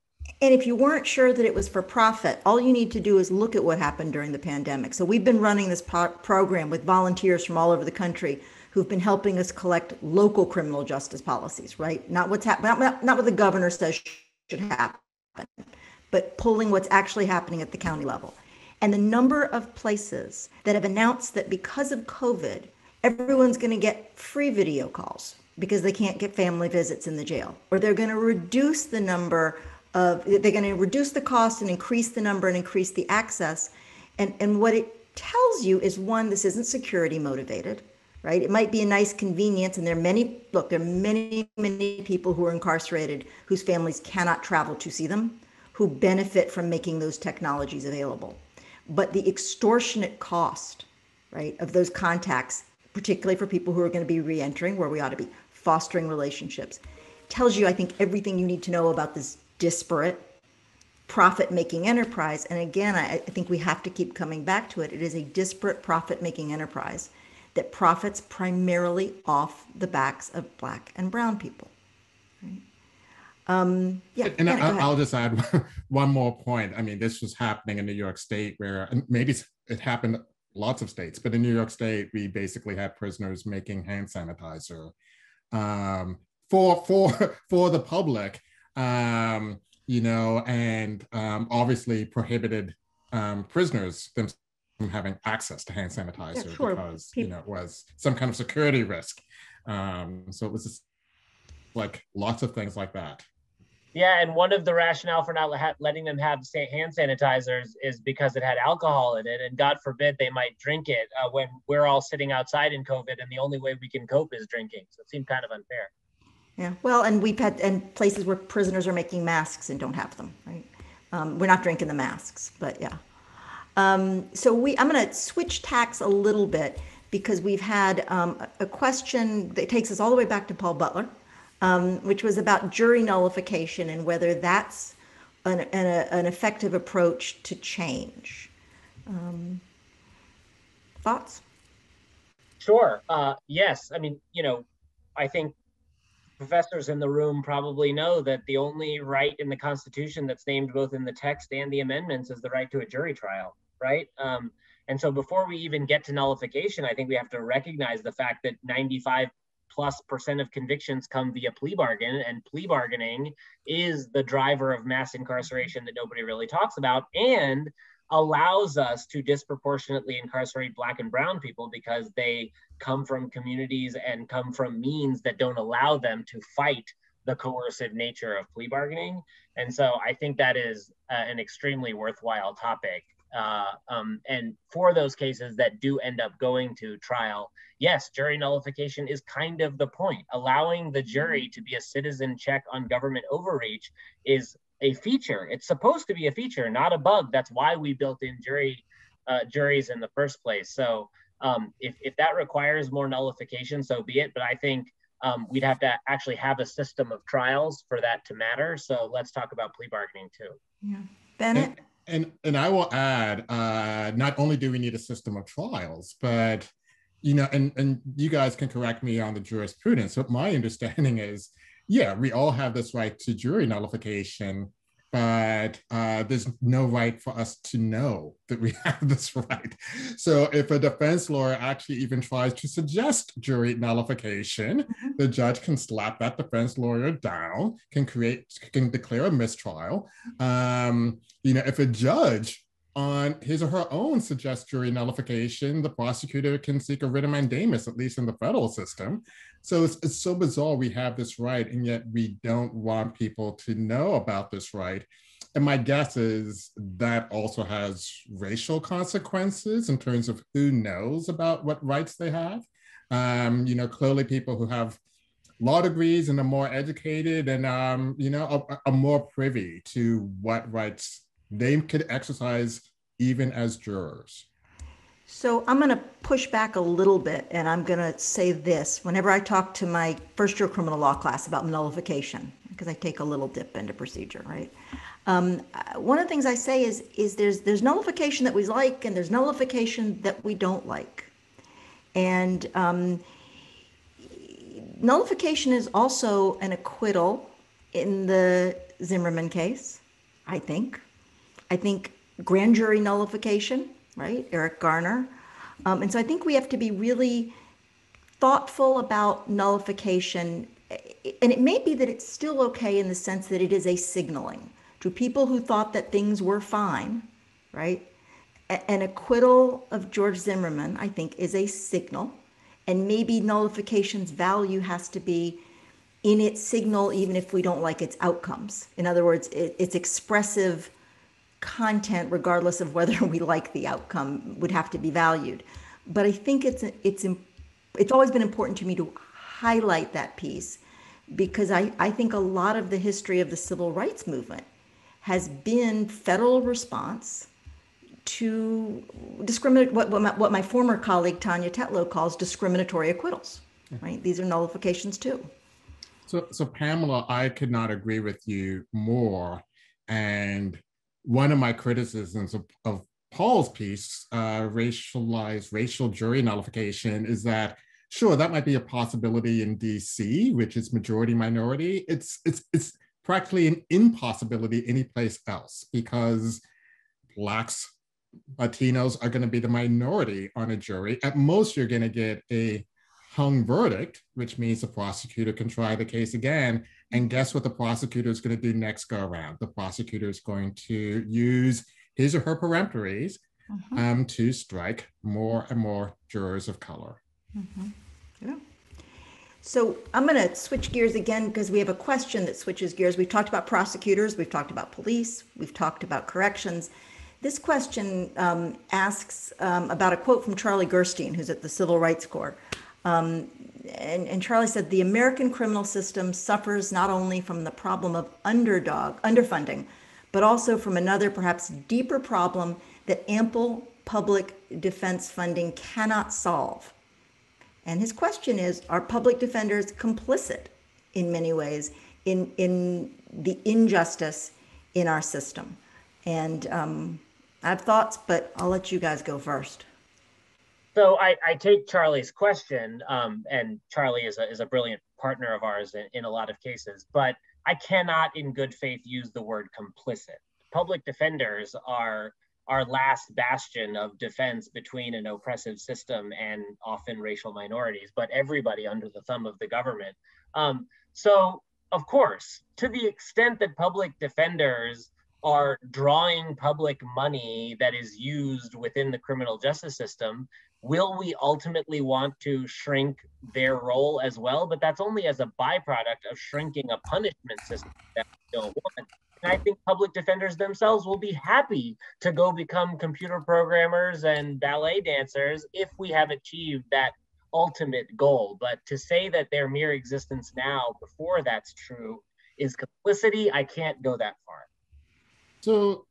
and if you weren't sure that it was for profit, all you need to do is look at what happened during the pandemic. So we've been running this pro- program with volunteers from all over the country who've been helping us collect local criminal justice policies, right? Not what's happening, not, not what the governor says should happen, but pulling what's actually happening at the county level. And the number of places that have announced that because of COVID, everyone's going to get free video calls because they can't get family visits in the jail, or they're going to reduce the number of, they're going to reduce the cost and increase the number and increase the access. And, and what it tells you is one, this isn't security motivated, right? It might be a nice convenience. And there are many, look, there are many, many people who are incarcerated whose families cannot travel to see them, who benefit from making those technologies available. But the extortionate cost, right, of those contacts, particularly for people who are going to be reentering, where we ought to be fostering relationships, tells you, I think, everything you need to know about this disparate profit making enterprise. And again, I, I, think we have to keep coming back to it. It is a disparate profit making enterprise that profits primarily off the backs of black and brown people. Right? Um, yeah, and I, will just add one more point. I mean, this was happening in New York State, where maybe it happened lots of states, but in New York State, we basically had prisoners making hand sanitizer um, for for for the public, um, you know, and um, obviously prohibited um, prisoners themselves from having access to hand sanitizer yeah, sure. because People- you know it was some kind of security risk. Um, so it was just like lots of things like that. Yeah, and one of the rationale for not letting them have hand sanitizers is because it had alcohol in it, and God forbid they might drink it uh, when we're all sitting outside in COVID, and the only way we can cope is drinking. So it seemed kind of unfair. Yeah, well, and we've had and places where prisoners are making masks and don't have them. Right, um, we're not drinking the masks, but yeah. Um, so we, I'm going to switch tacks a little bit because we've had um, a question that takes us all the way back to Paul Butler um, which was about jury nullification and whether that's an, an, an effective approach to change. Um, thoughts? Sure. Uh, yes. I mean, you know, I think professors in the room probably know that the only right in the Constitution that's named both in the text and the amendments is the right to a jury trial, right? Um, and so before we even get to nullification, I think we have to recognize the fact that 95 plus percent of convictions come via plea bargain, and plea bargaining is the driver of mass incarceration that nobody really talks about, and allows us to disproportionately incarcerate black and brown people because they come from communities and come from means that don't allow them to fight the coercive nature of plea bargaining. And so I think that is uh, an extremely worthwhile topic uh, um, and for those cases that do end up going to trial, yes, jury nullification is kind of the point. Allowing the jury to be a citizen check on government overreach is a feature. It's supposed to be a feature, not a bug. That's why we built in jury uh, juries in the first place. So um, if, if that requires more nullification, so be it. But I think um, we'd have to actually have a system of trials for that to matter. So let's talk about plea bargaining too. Yeah. Bennett? And and I will add, uh, not only do we need a system of trials, but you know, and and you guys can correct me on the jurisprudence. But my understanding is, yeah, we all have this right to jury nullification, but uh, there's no right for us to know that we have this right. So if a defense lawyer actually even tries to suggest jury nullification, mm-hmm. the judge can slap that defense lawyer down, can create, can declare a mistrial. Um, you know, if a judge on his or her own suggests jury nullification, the prosecutor can seek a writ of mandamus, at least in the federal system. So it's, it's so bizarre we have this right, and yet we don't want people to know about this right. And my guess is that also has racial consequences in terms of who knows about what rights they have. Um, you know, clearly people who have law degrees and are more educated and, um, you know, are, are more privy to what rights they could exercise even as jurors. So I'm going to push back a little bit and I'm going to say this. Whenever I talk to my first year criminal law class about nullification, because I take a little dip into procedure, right? Um, one of the things I say is, is there's, there's nullification that we like and there's nullification that we don't like. And um, nullification is also an acquittal in the Zimmerman case, I think. I think grand jury nullification right? Eric Garner. Um, and so I think we have to be really thoughtful about nullification. And it may be that it's still okay in the sense that it is a signaling to people who thought that things were fine, right? An acquittal of George Zimmerman, I think, is a signal, and maybe nullification's value has to be in its signal, even if we don't like its outcomes. In other words, it, its expressive content, regardless of whether we like the outcome, would have to be valued. But I think it's it's it's always been important to me to highlight that piece because I, I think a lot of the history of the civil rights movement has been federal response to discriminate what, what, my, what my former colleague Tania Tetlow calls discriminatory acquittals. Right? These are nullifications too. So, so Pamela, I could not agree with you more. And one of my criticisms of, of Paul's piece, uh, racialized racial jury nullification, is that sure that might be a possibility in DC, which is majority minority. It's it's it's practically an impossibility anyplace else because blacks, Latinos are going to be the minority on a jury. At most, you're going to get a hung verdict, which means the prosecutor can try the case again. And guess what the prosecutor is going to do next go around? The prosecutor is going to use his or her peremptories mm-hmm. um, to strike more and more jurors of color. Mm-hmm. Yeah. So I'm going to switch gears again because we have a question that switches gears. We've talked about prosecutors, we've talked about police, we've talked about corrections. This question um, asks um, about a quote from Charlie Gerstein, who's at the Civil Rights Corps. Um, and, and, Charlie said the American criminal system suffers not only from the problem of underdog underfunding, but also from another, perhaps deeper problem that ample public defense funding cannot solve. And his question is Are public defenders complicit in many ways in, in the injustice in our system? And um, I have thoughts, but I'll let you guys go first. So I, I take Charlie's question, um, and Charlie is a, is a brilliant partner of ours in, in a lot of cases, but I cannot in good faith use the word complicit. Public defenders are our last bastion of defense between an oppressive system and often racial minorities, but everybody under the thumb of the government. Um, so, of course, to the extent that public defenders are drawing public money that is used within the criminal justice system, will we ultimately want to shrink their role as well? But that's only as a byproduct of shrinking a punishment system that we don't want. And I think public defenders themselves will be happy to go become computer programmers and ballet dancers if we have achieved that ultimate goal. But to say that their mere existence now, before that's true, is complicity, I can't go that far. So,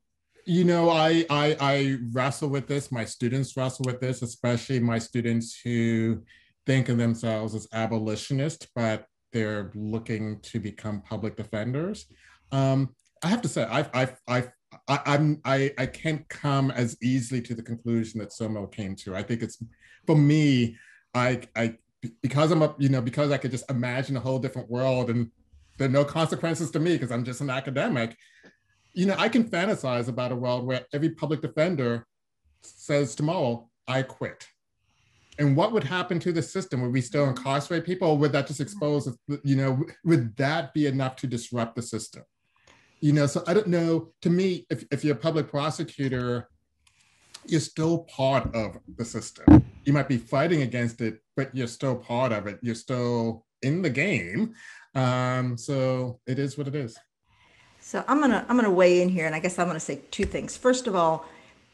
you know, I, I I wrestle with this. My students wrestle with this, especially my students who think of themselves as abolitionists, but they're looking to become public defenders. Um, I have to say, I've, I've, I've, I, I'm, I, I can't come as easily to the conclusion that Somil came to. I think it's, for me, I, I, because I'm a, you know, because I could just imagine a whole different world and there are no consequences to me because I'm just an academic you know, I can fantasize about a world where every public defender says tomorrow, I quit. And what would happen to the system? Would we still incarcerate people or would that just expose, you know, would that be enough to disrupt the system? You know, so I don't know. To me, if, if you're a public prosecutor, you're still part of the system. You might be fighting against it, but you're still part of it. You're still in the game. Um, so it is what it is. So I'm gonna I'm gonna weigh in here, and I guess I'm gonna say two things. First of all,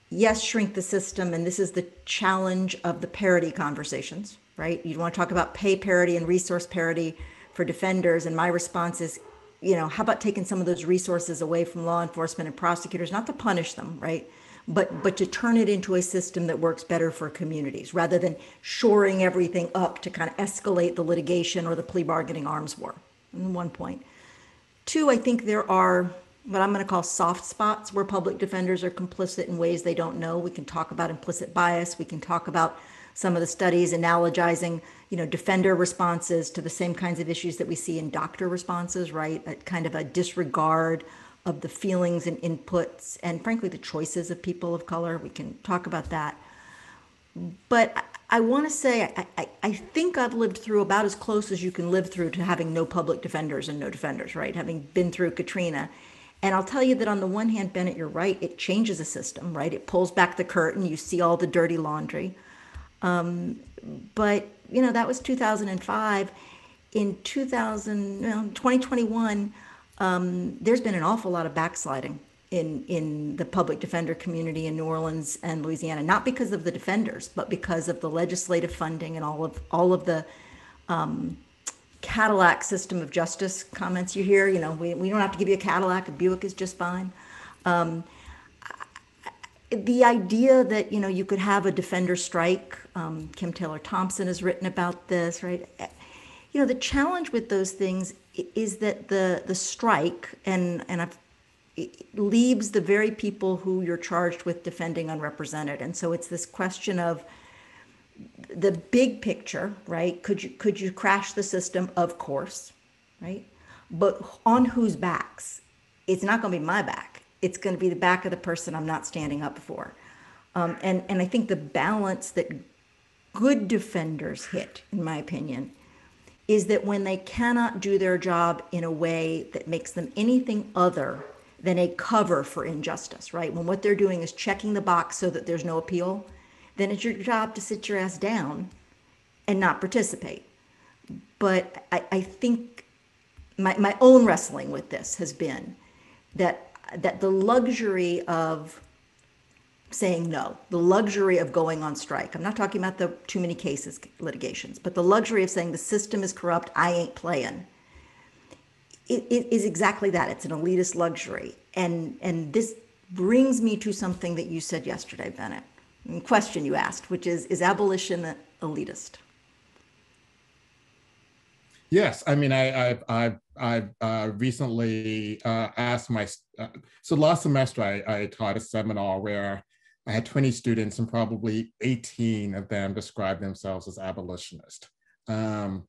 yes, shrink the system, and this is the challenge of the parity conversations, right? You want to talk about pay parity and resource parity for defenders, and my response is, you know, how about taking some of those resources away from law enforcement and prosecutors, not to punish them, right? But, but to turn it into a system that works better for communities rather than shoring everything up to kind of escalate the litigation or the plea bargaining arms war. And one point. Two, I think there are what I'm going to call soft spots where public defenders are complicit in ways they don't know. We can talk about implicit bias. We can talk about some of the studies analogizing, you know, defender responses to the same kinds of issues that we see in doctor responses, right? A kind of a disregard of the feelings and inputs and frankly the choices of people of color. We can talk about that. But I want to say, I, I, I, think I've lived through about as close as you can live through to having no public defenders and no defenders, right? Having been through Katrina. And I'll tell you that on the one hand, Bennett, you're right. It changes a system, right? It pulls back the curtain. You see all the dirty laundry. Um, but, you know, that was 2005. In 2000, you know, 2021, um, there's been an awful lot of backsliding in in the public defender community in New Orleans and Louisiana, not because of the defenders, but because of the legislative funding and all of all of the um, Cadillac system of justice comments you hear. You know, we, we don't have to give you a Cadillac, a Buick is just fine. Um, the idea that you know you could have a defender strike. Um, Kim Taylor Thompson has written about this, right? You know, the challenge with those things is that the the strike and and I've leaves the very people who you're charged with defending unrepresented. And so it's this question of the big picture, right? Could you could you crash the system? Of course, right? But on whose backs? It's not going to be my back. It's going to be the back of the person I'm not standing up for. Um, and and I think the balance that good defenders hit, in my opinion, is that when they cannot do their job in a way that makes them anything other than a cover for injustice, right? When what they're doing is checking the box so that there's no appeal, then it's your job to sit your ass down and not participate. But I, I think my, my own wrestling with this has been that that the luxury of saying no, the luxury of going on strike. I'm not talking about the too many cases litigations, but the luxury of saying the system is corrupt, I ain't playing it, it is exactly that. It's an elitist luxury. And, and this brings me to something that you said yesterday, Bennett. Question you asked, which is Is abolition elitist? Yes, I mean, I I I, I uh, recently uh, asked my uh, so last semester I, I taught a seminar where I had 20 students and probably 18 of them described themselves as abolitionist. Um,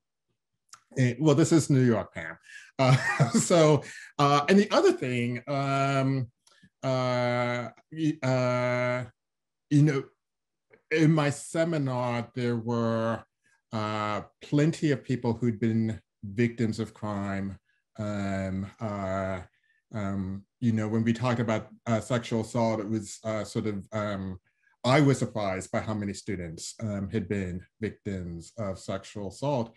well, this is New York, Pam. Uh, so, uh, and the other thing, um, uh, uh, you know, in my seminar, there were uh, plenty of people who'd been victims of crime. Um, uh, um, you know, when we talked about sexual assault, it was sort of, um, I was surprised by how many students um, had been victims of sexual assault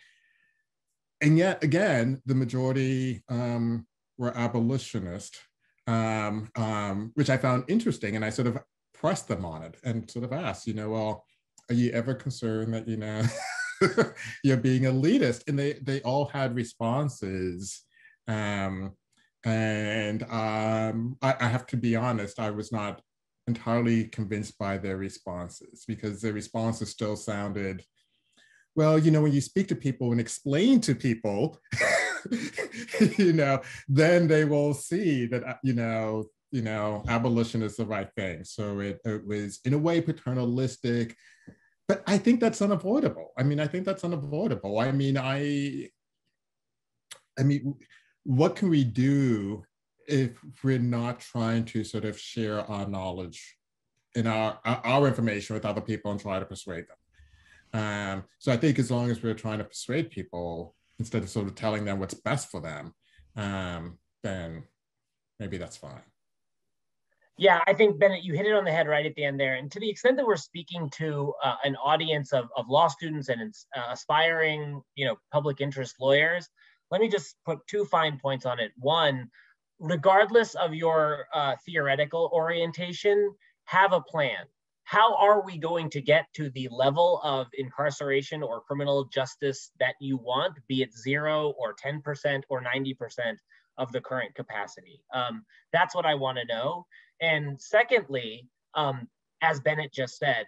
and yet again, the majority um, were abolitionist, um, um, which I found interesting. And I sort of pressed them on it and sort of asked, you know, well, are you ever concerned that, you know, you're being elitist? And they, they all had responses. Um, and um, I, I have to be honest, I was not entirely convinced by their responses because their responses still sounded well, you know, when you speak to people and explain to people, you know, then they will see that, uh, you know, you know, abolition is the right thing. So it, it was in a way paternalistic, but I think that's unavoidable. I mean, I think that's unavoidable. I mean, I, I mean, what can we do if we're not trying to sort of share our knowledge and our, our information with other people and try to persuade them? Um, so I think as long as we're trying to persuade people instead of sort of telling them what's best for them, um, then maybe that's fine. Yeah, I think Bennett, you hit it on the head right at the end there. And to the extent that we're speaking to uh, an audience of, of law students and uh, aspiring, you know, public interest lawyers, let me just put two fine points on it. One, regardless of your uh, theoretical orientation, have a plan how are we going to get to the level of incarceration or criminal justice that you want, be it zero or 10% or 90% of the current capacity? Um, that's what I want to know. And secondly, um, as Bennett just said,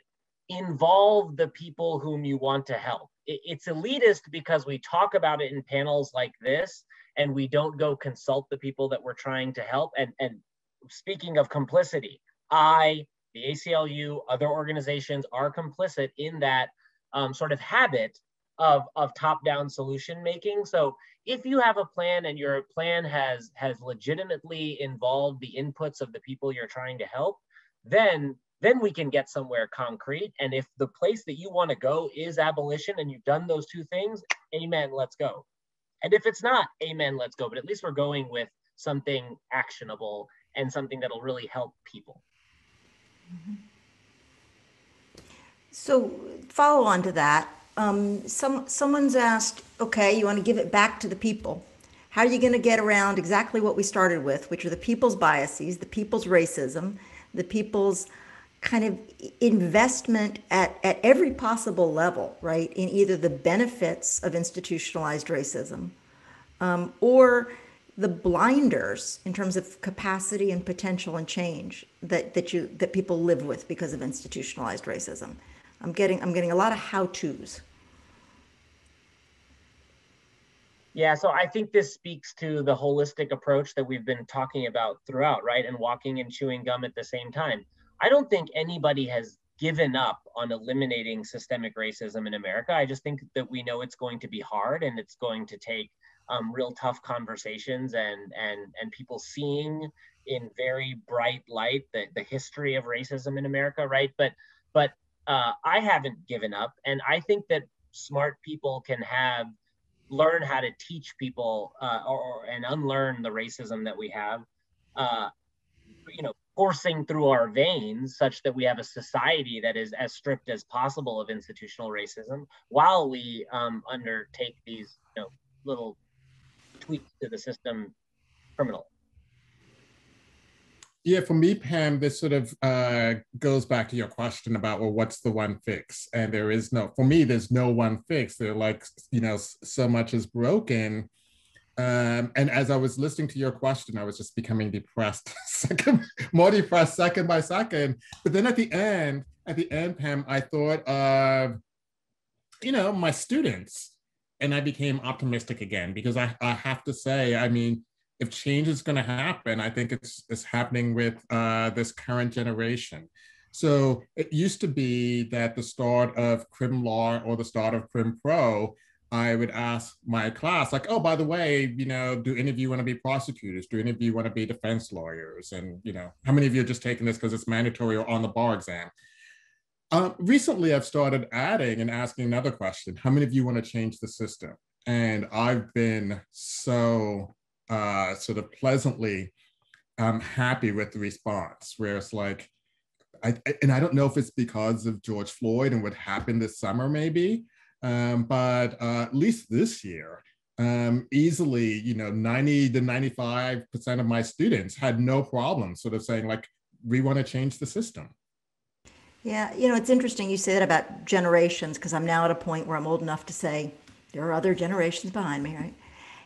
involve the people whom you want to help. It, it's elitist because we talk about it in panels like this and we don't go consult the people that we're trying to help. And, and speaking of complicity, I the ACLU, other organizations are complicit in that um, sort of habit of, of top-down solution making. So if you have a plan and your plan has has legitimately involved the inputs of the people you're trying to help, then then we can get somewhere concrete. And if the place that you want to go is abolition and you've done those two things, amen, let's go. And if it's not, amen, let's go. But at least we're going with something actionable and something that'll really help people. So follow on to that. Um, some someone's asked, okay, you want to give it back to the people. How are you going to get around exactly what we started with, which are the people's biases, the people's racism, the people's kind of investment at, at every possible level, right, in either the benefits of institutionalized racism um, or the blinders in terms of capacity and potential and change that, that you that people live with because of institutionalized racism. I'm getting I'm getting a lot of how-tos. Yeah, so I think this speaks to the holistic approach that we've been talking about throughout, right? And walking and chewing gum at the same time. I don't think anybody has given up on eliminating systemic racism in America. I just think that we know it's going to be hard and it's going to take um, real tough conversations and and and people seeing in very bright light the, the history of racism in America, right? But but uh, I haven't given up, and I think that smart people can have learn how to teach people uh, or, and unlearn the racism that we have. Uh, you know, coursing through our veins such that we have a society that is as stripped as possible of institutional racism while we um, undertake these you know little tweaks to the system criminal yeah, for me, Pam, this sort of uh, goes back to your question about, well, what's the one fix? And there is no, for me, there's no one fix. There like, you know, so much is broken. Um, and as I was listening to your question, I was just becoming depressed, second, more depressed second by second. But then at the end, at the end, Pam, I thought of, you know, my students. And I became optimistic again because I, I have to say, I mean, if change is going to happen, I think it's, it's happening with uh, this current generation. So it used to be that the start of crim law or the start of crim pro, I would ask my class, like, oh, by the way, you know, do any of you want to be prosecutors? Do any of you want to be defense lawyers? And, you know, how many of you are just taking this because it's mandatory or on the bar exam? Uh, recently, I've started adding and asking another question. How many of you want to change the system? And I've been so uh, sort of pleasantly um, happy with the response, where it's like, I, and I don't know if it's because of George Floyd and what happened this summer, maybe, um, but uh, at least this year, um, easily, you know, 90 to 95% of my students had no problem sort of saying, like, we want to change the system. Yeah, you know, it's interesting you say that about generations because I'm now at a point where I'm old enough to say there are other generations behind me, right?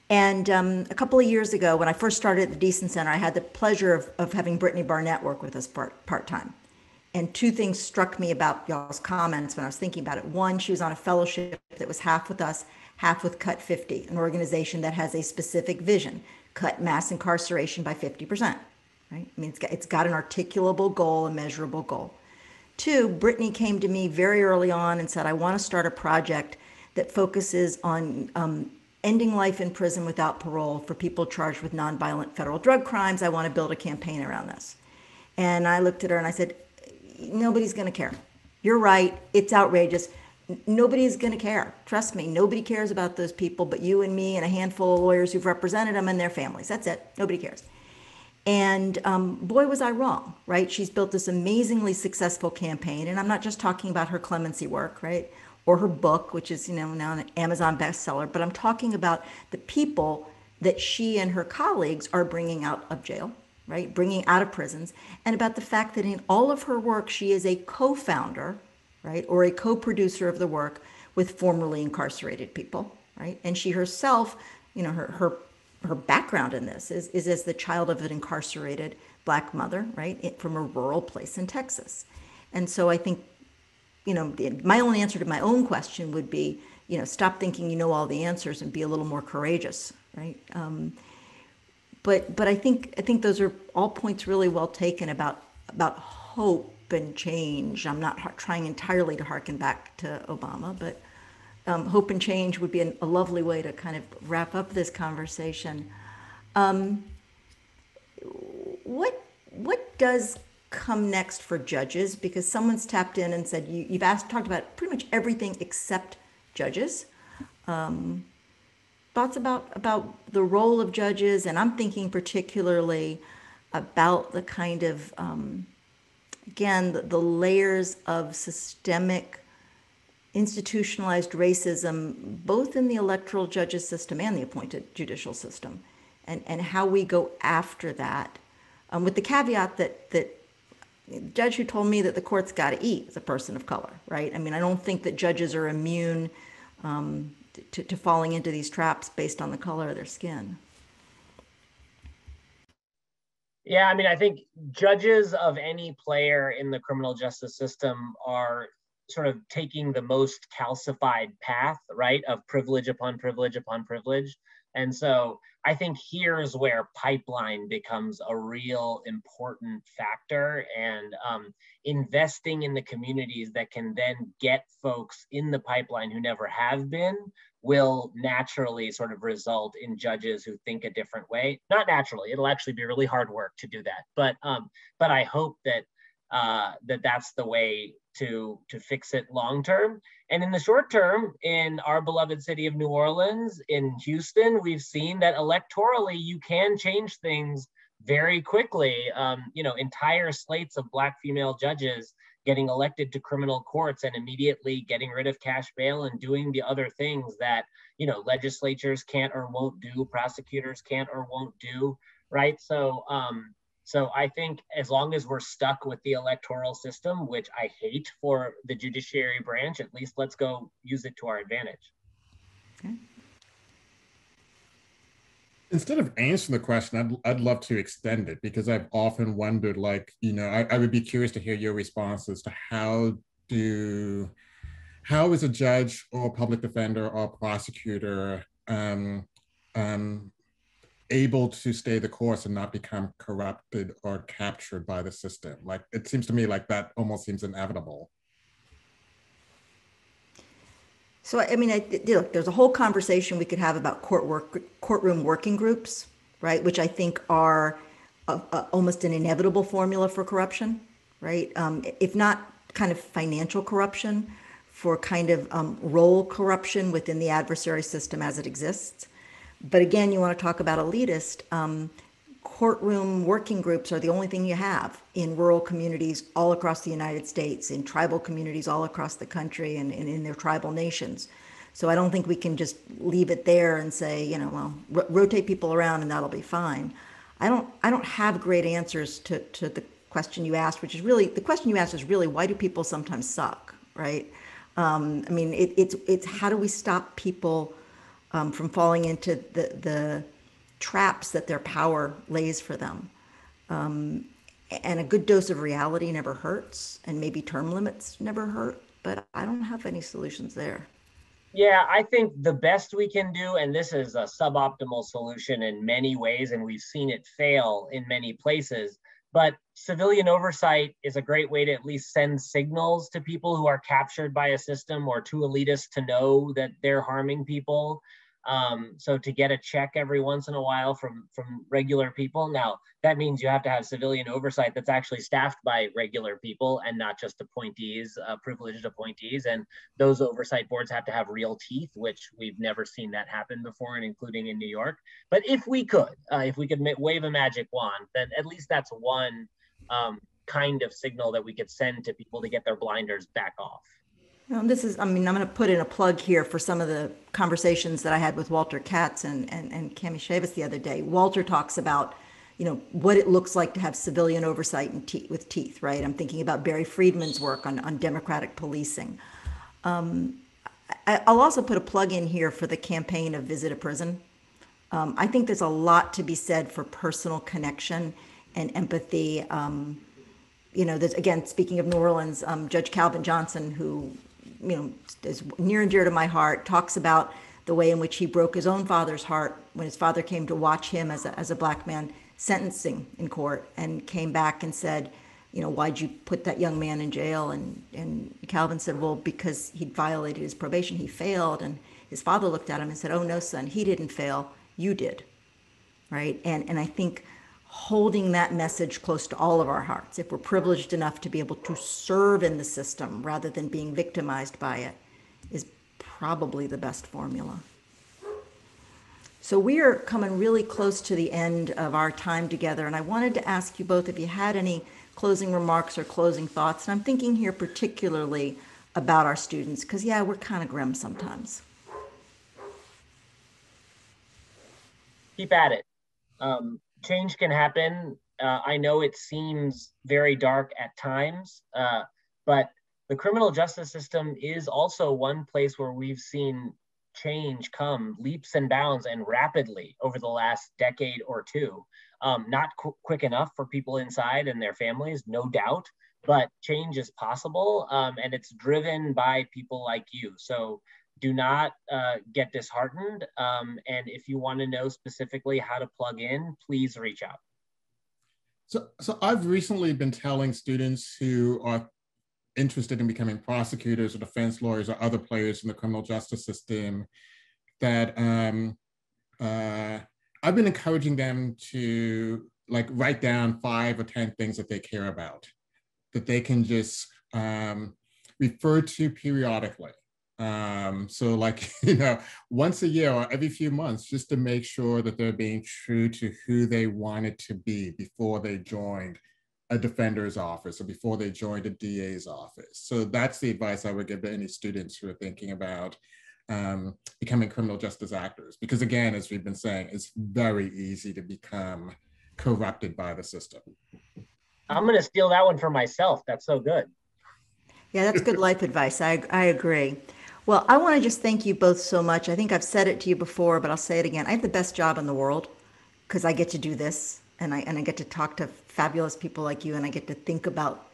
And um, a couple of years ago, when I first started at the Deason Center, I had the pleasure of, of having Brittany Barnett work with us part part time. And two things struck me about y'all's comments when I was thinking about it. One, she was on a fellowship that was half with us, half with Cut 50, an organization that has a specific vision: cut mass incarceration by 50%. Right? I mean, it's got, it's got an articulable goal, a measurable goal. Two, Brittany came to me very early on and said, "I want to start a project that focuses on um, ending life in prison without parole for people charged with nonviolent federal drug crimes. I want to build a campaign around this. And I looked at her and I said, Nobody's going to care. You're right. It's outrageous. Nobody's going to care. Trust me. Nobody cares about those people but you and me and a handful of lawyers who've represented them and their families. That's it. Nobody cares. And um, boy, was I wrong, right? She's built this amazingly successful campaign. And I'm not just talking about her clemency work, right? or her book, which is, you know, now an Amazon bestseller, but I'm talking about the people that she and her colleagues are bringing out of jail, right? Bringing out of prisons, and about the fact that in all of her work, she is a co founder, right, or a co producer of the work with formerly incarcerated people, right? And she herself, you know, her, her, her background in this is, is as the child of an incarcerated black mother, right, from a rural place in Texas. And so I think you know, my only answer to my own question would be, you know, stop thinking you know all the answers and be a little more courageous, right? Um, but but I think I think those are all points really well taken about about hope and change. I'm not trying entirely to harken back to Obama, but um, hope and change would be an, a lovely way to kind of wrap up this conversation. Um, what what does come next for judges? Because someone's tapped in and said you, have asked talked about pretty much everything except judges. Um, thoughts about about the role of judges, and I'm thinking particularly about the kind of um, again the, the layers of systemic institutionalized racism both in the electoral judges system and the appointed judicial system and, and how we go after that um, with the caveat that that the judge who told me that the court's got to eat is a person of color right? I mean i don't think that judges are immune um, to, to falling into these traps based on the color of their skin. Yeah i mean i think judges of any player in the criminal justice system are sort of taking the most calcified path, right, of privilege upon privilege upon privilege. And so I think here's where pipeline becomes a real important factor and um, investing in the communities that can then get folks in the pipeline who never have been will naturally sort of result in judges who think a different way. Not naturally, it'll actually be really hard work to do that. But um, but I hope that uh, that that's the way to to fix it long term. And in the short term, in our beloved city of New Orleans, in Houston, we've seen that electorally you can change things very quickly. Um, you know, entire slates of black female judges getting elected to criminal courts and immediately getting rid of cash bail and doing the other things that you know legislatures can't or won't do, prosecutors can't or won't do. Right. So um, so I think as long as we're stuck with the electoral system, which I hate for the judiciary branch, at least let's go use it to our advantage. Okay. Instead of answering the question, I'd, I'd love to extend it because I've often wondered, like, you know, I, I would be curious to hear your response as to how do, how is a judge or public defender or prosecutor um, um, able to stay the course and not become corrupted or captured by the system. Like it seems to me like that almost seems inevitable. So I mean, I, there's a whole conversation we could have about court work, courtroom working groups, right? Which I think are a, a, almost an inevitable formula for corruption, right? Um, if not kind of financial corruption, for kind of um, role corruption within the adversary system as it exists. But again, you want to talk about elitist. Um, courtroom working groups are the only thing you have in rural communities all across the United States, in tribal communities all across the country, and, and in their tribal nations. So I don't think we can just leave it there and say, you know, well, rotate people around and that'll be fine. I don't, I don't have great answers to, to the question you asked, which is really the question you asked is really why do people sometimes suck, right? Um, I mean, it, it's it's how do we stop people um, from falling into the, the traps that their power lays for them. Um, and a good dose of reality never hurts, and maybe term limits never hurt, but I don't have any solutions there. Yeah, I think the best we can do, and this is a suboptimal solution in many ways, and we've seen it fail in many places. But civilian oversight is a great way to at least send signals to people who are captured by a system or too elitist to know that they're harming people. Um, so to get a check every once in a while from from regular people, now that means you have to have civilian oversight that's actually staffed by regular people and not just appointees, uh, privileged appointees. And those oversight boards have to have real teeth, which we've never seen that happen before, and including in New York. But if we could, uh, if we could wave a magic wand, then at least that's one um, kind of signal that we could send to people to get their blinders back off. This is, I mean, I'm going to put in a plug here for some of the conversations that I had with Walter Katz and, and, and Kami Chavis the other day. Walter talks about, you know, what it looks like to have civilian oversight and te- with teeth, right? I'm thinking about Barry Friedman's work on, on democratic policing. Um, I, will also put a plug in here for the campaign of Visit a Prison. Um, I think there's a lot to be said for personal connection and empathy. Um, you know, again, speaking of New Orleans, um, Judge Calvin Johnson, who you know, is near and dear to my heart, talks about the way in which he broke his own father's heart when his father came to watch him as a, as a black man sentencing in court and came back and said, you know, why'd you put that young man in jail? And, and Calvin said, well, because he'd violated his probation, he failed. And his father looked at him and said, oh, no, son, he didn't fail, you did. Right. And, and I think holding that message close to all of our hearts. If we're privileged enough to be able to serve in the system rather than being victimized by it, is probably the best formula. So we are coming really close to the end of our time together, and I wanted to ask you both if you had any closing remarks or closing thoughts. And I'm thinking here particularly about our students, because yeah, we're kind of grim sometimes. Keep at it. Um, change can happen. Uh, I know it seems very dark at times, uh, but the criminal justice system is also one place where we've seen change come leaps and bounds and rapidly over the last decade or two. Um, not qu- quick enough for people inside and their families, no doubt, but change is possible um, and it's driven by people like you. So do not uh, get disheartened. Um, and if you want to know specifically how to plug in, please reach out. So, so I've recently been telling students who are interested in becoming prosecutors or defense lawyers or other players in the criminal justice system that um, uh, I've been encouraging them to like write down five or 10 things that they care about that they can just um, refer to periodically. Um, so like, you know, once a year or every few months, just to make sure that they're being true to who they wanted to be before they joined a defender's office or before they joined a DA's office. So that's the advice I would give to any students who are thinking about um, becoming criminal justice actors. Because again, as we've been saying, it's very easy to become corrupted by the system. I'm going to steal that one for myself. That's so good. Yeah, that's good life advice. I, I agree. Well, I want to just thank you both so much. I think I've said it to you before, but I'll say it again. I have the best job in the world because I get to do this and I and I get to talk to fabulous people like you, and I get to think about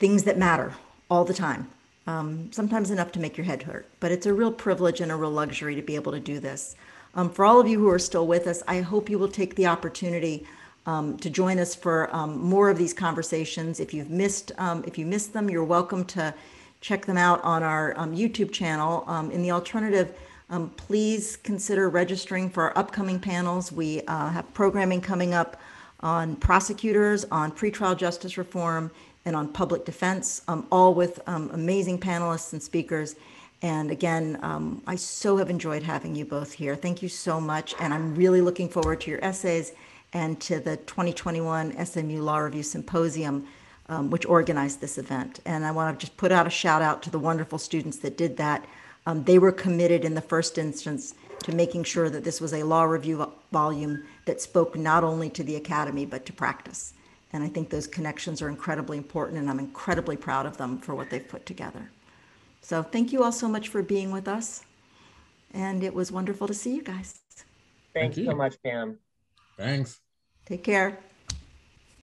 things that matter all the time. Um, sometimes enough to make your head hurt, but it's a real privilege and a real luxury to be able to do this. Um, for all of you who are still with us, I hope you will take the opportunity um, to join us for um, more of these conversations. If you've missed, um, if you missed them, you're welcome to check them out on our um, YouTube channel. in the alternative, um, please consider registering for our upcoming panels. We uh, have programming coming up on prosecutors, on pretrial justice reform, and on public defense, um, all with um, amazing panelists and speakers. And again, um, I so have enjoyed having you both here. Thank you so much. And I'm really looking forward to your essays and to the 2021 SMU Law Review Symposium, um, which organized this event. And I want to just put out a shout out to the wonderful students that did that. Um, they were committed in the first instance to making sure that this was a law review volume that spoke not only to the academy but to practice. And I think those connections are incredibly important, and I'm incredibly proud of them for what they've put together. So thank you all so much for being with us. And it was wonderful to see you guys. Thanks Thank you. so much, Pam. Thanks. Take care.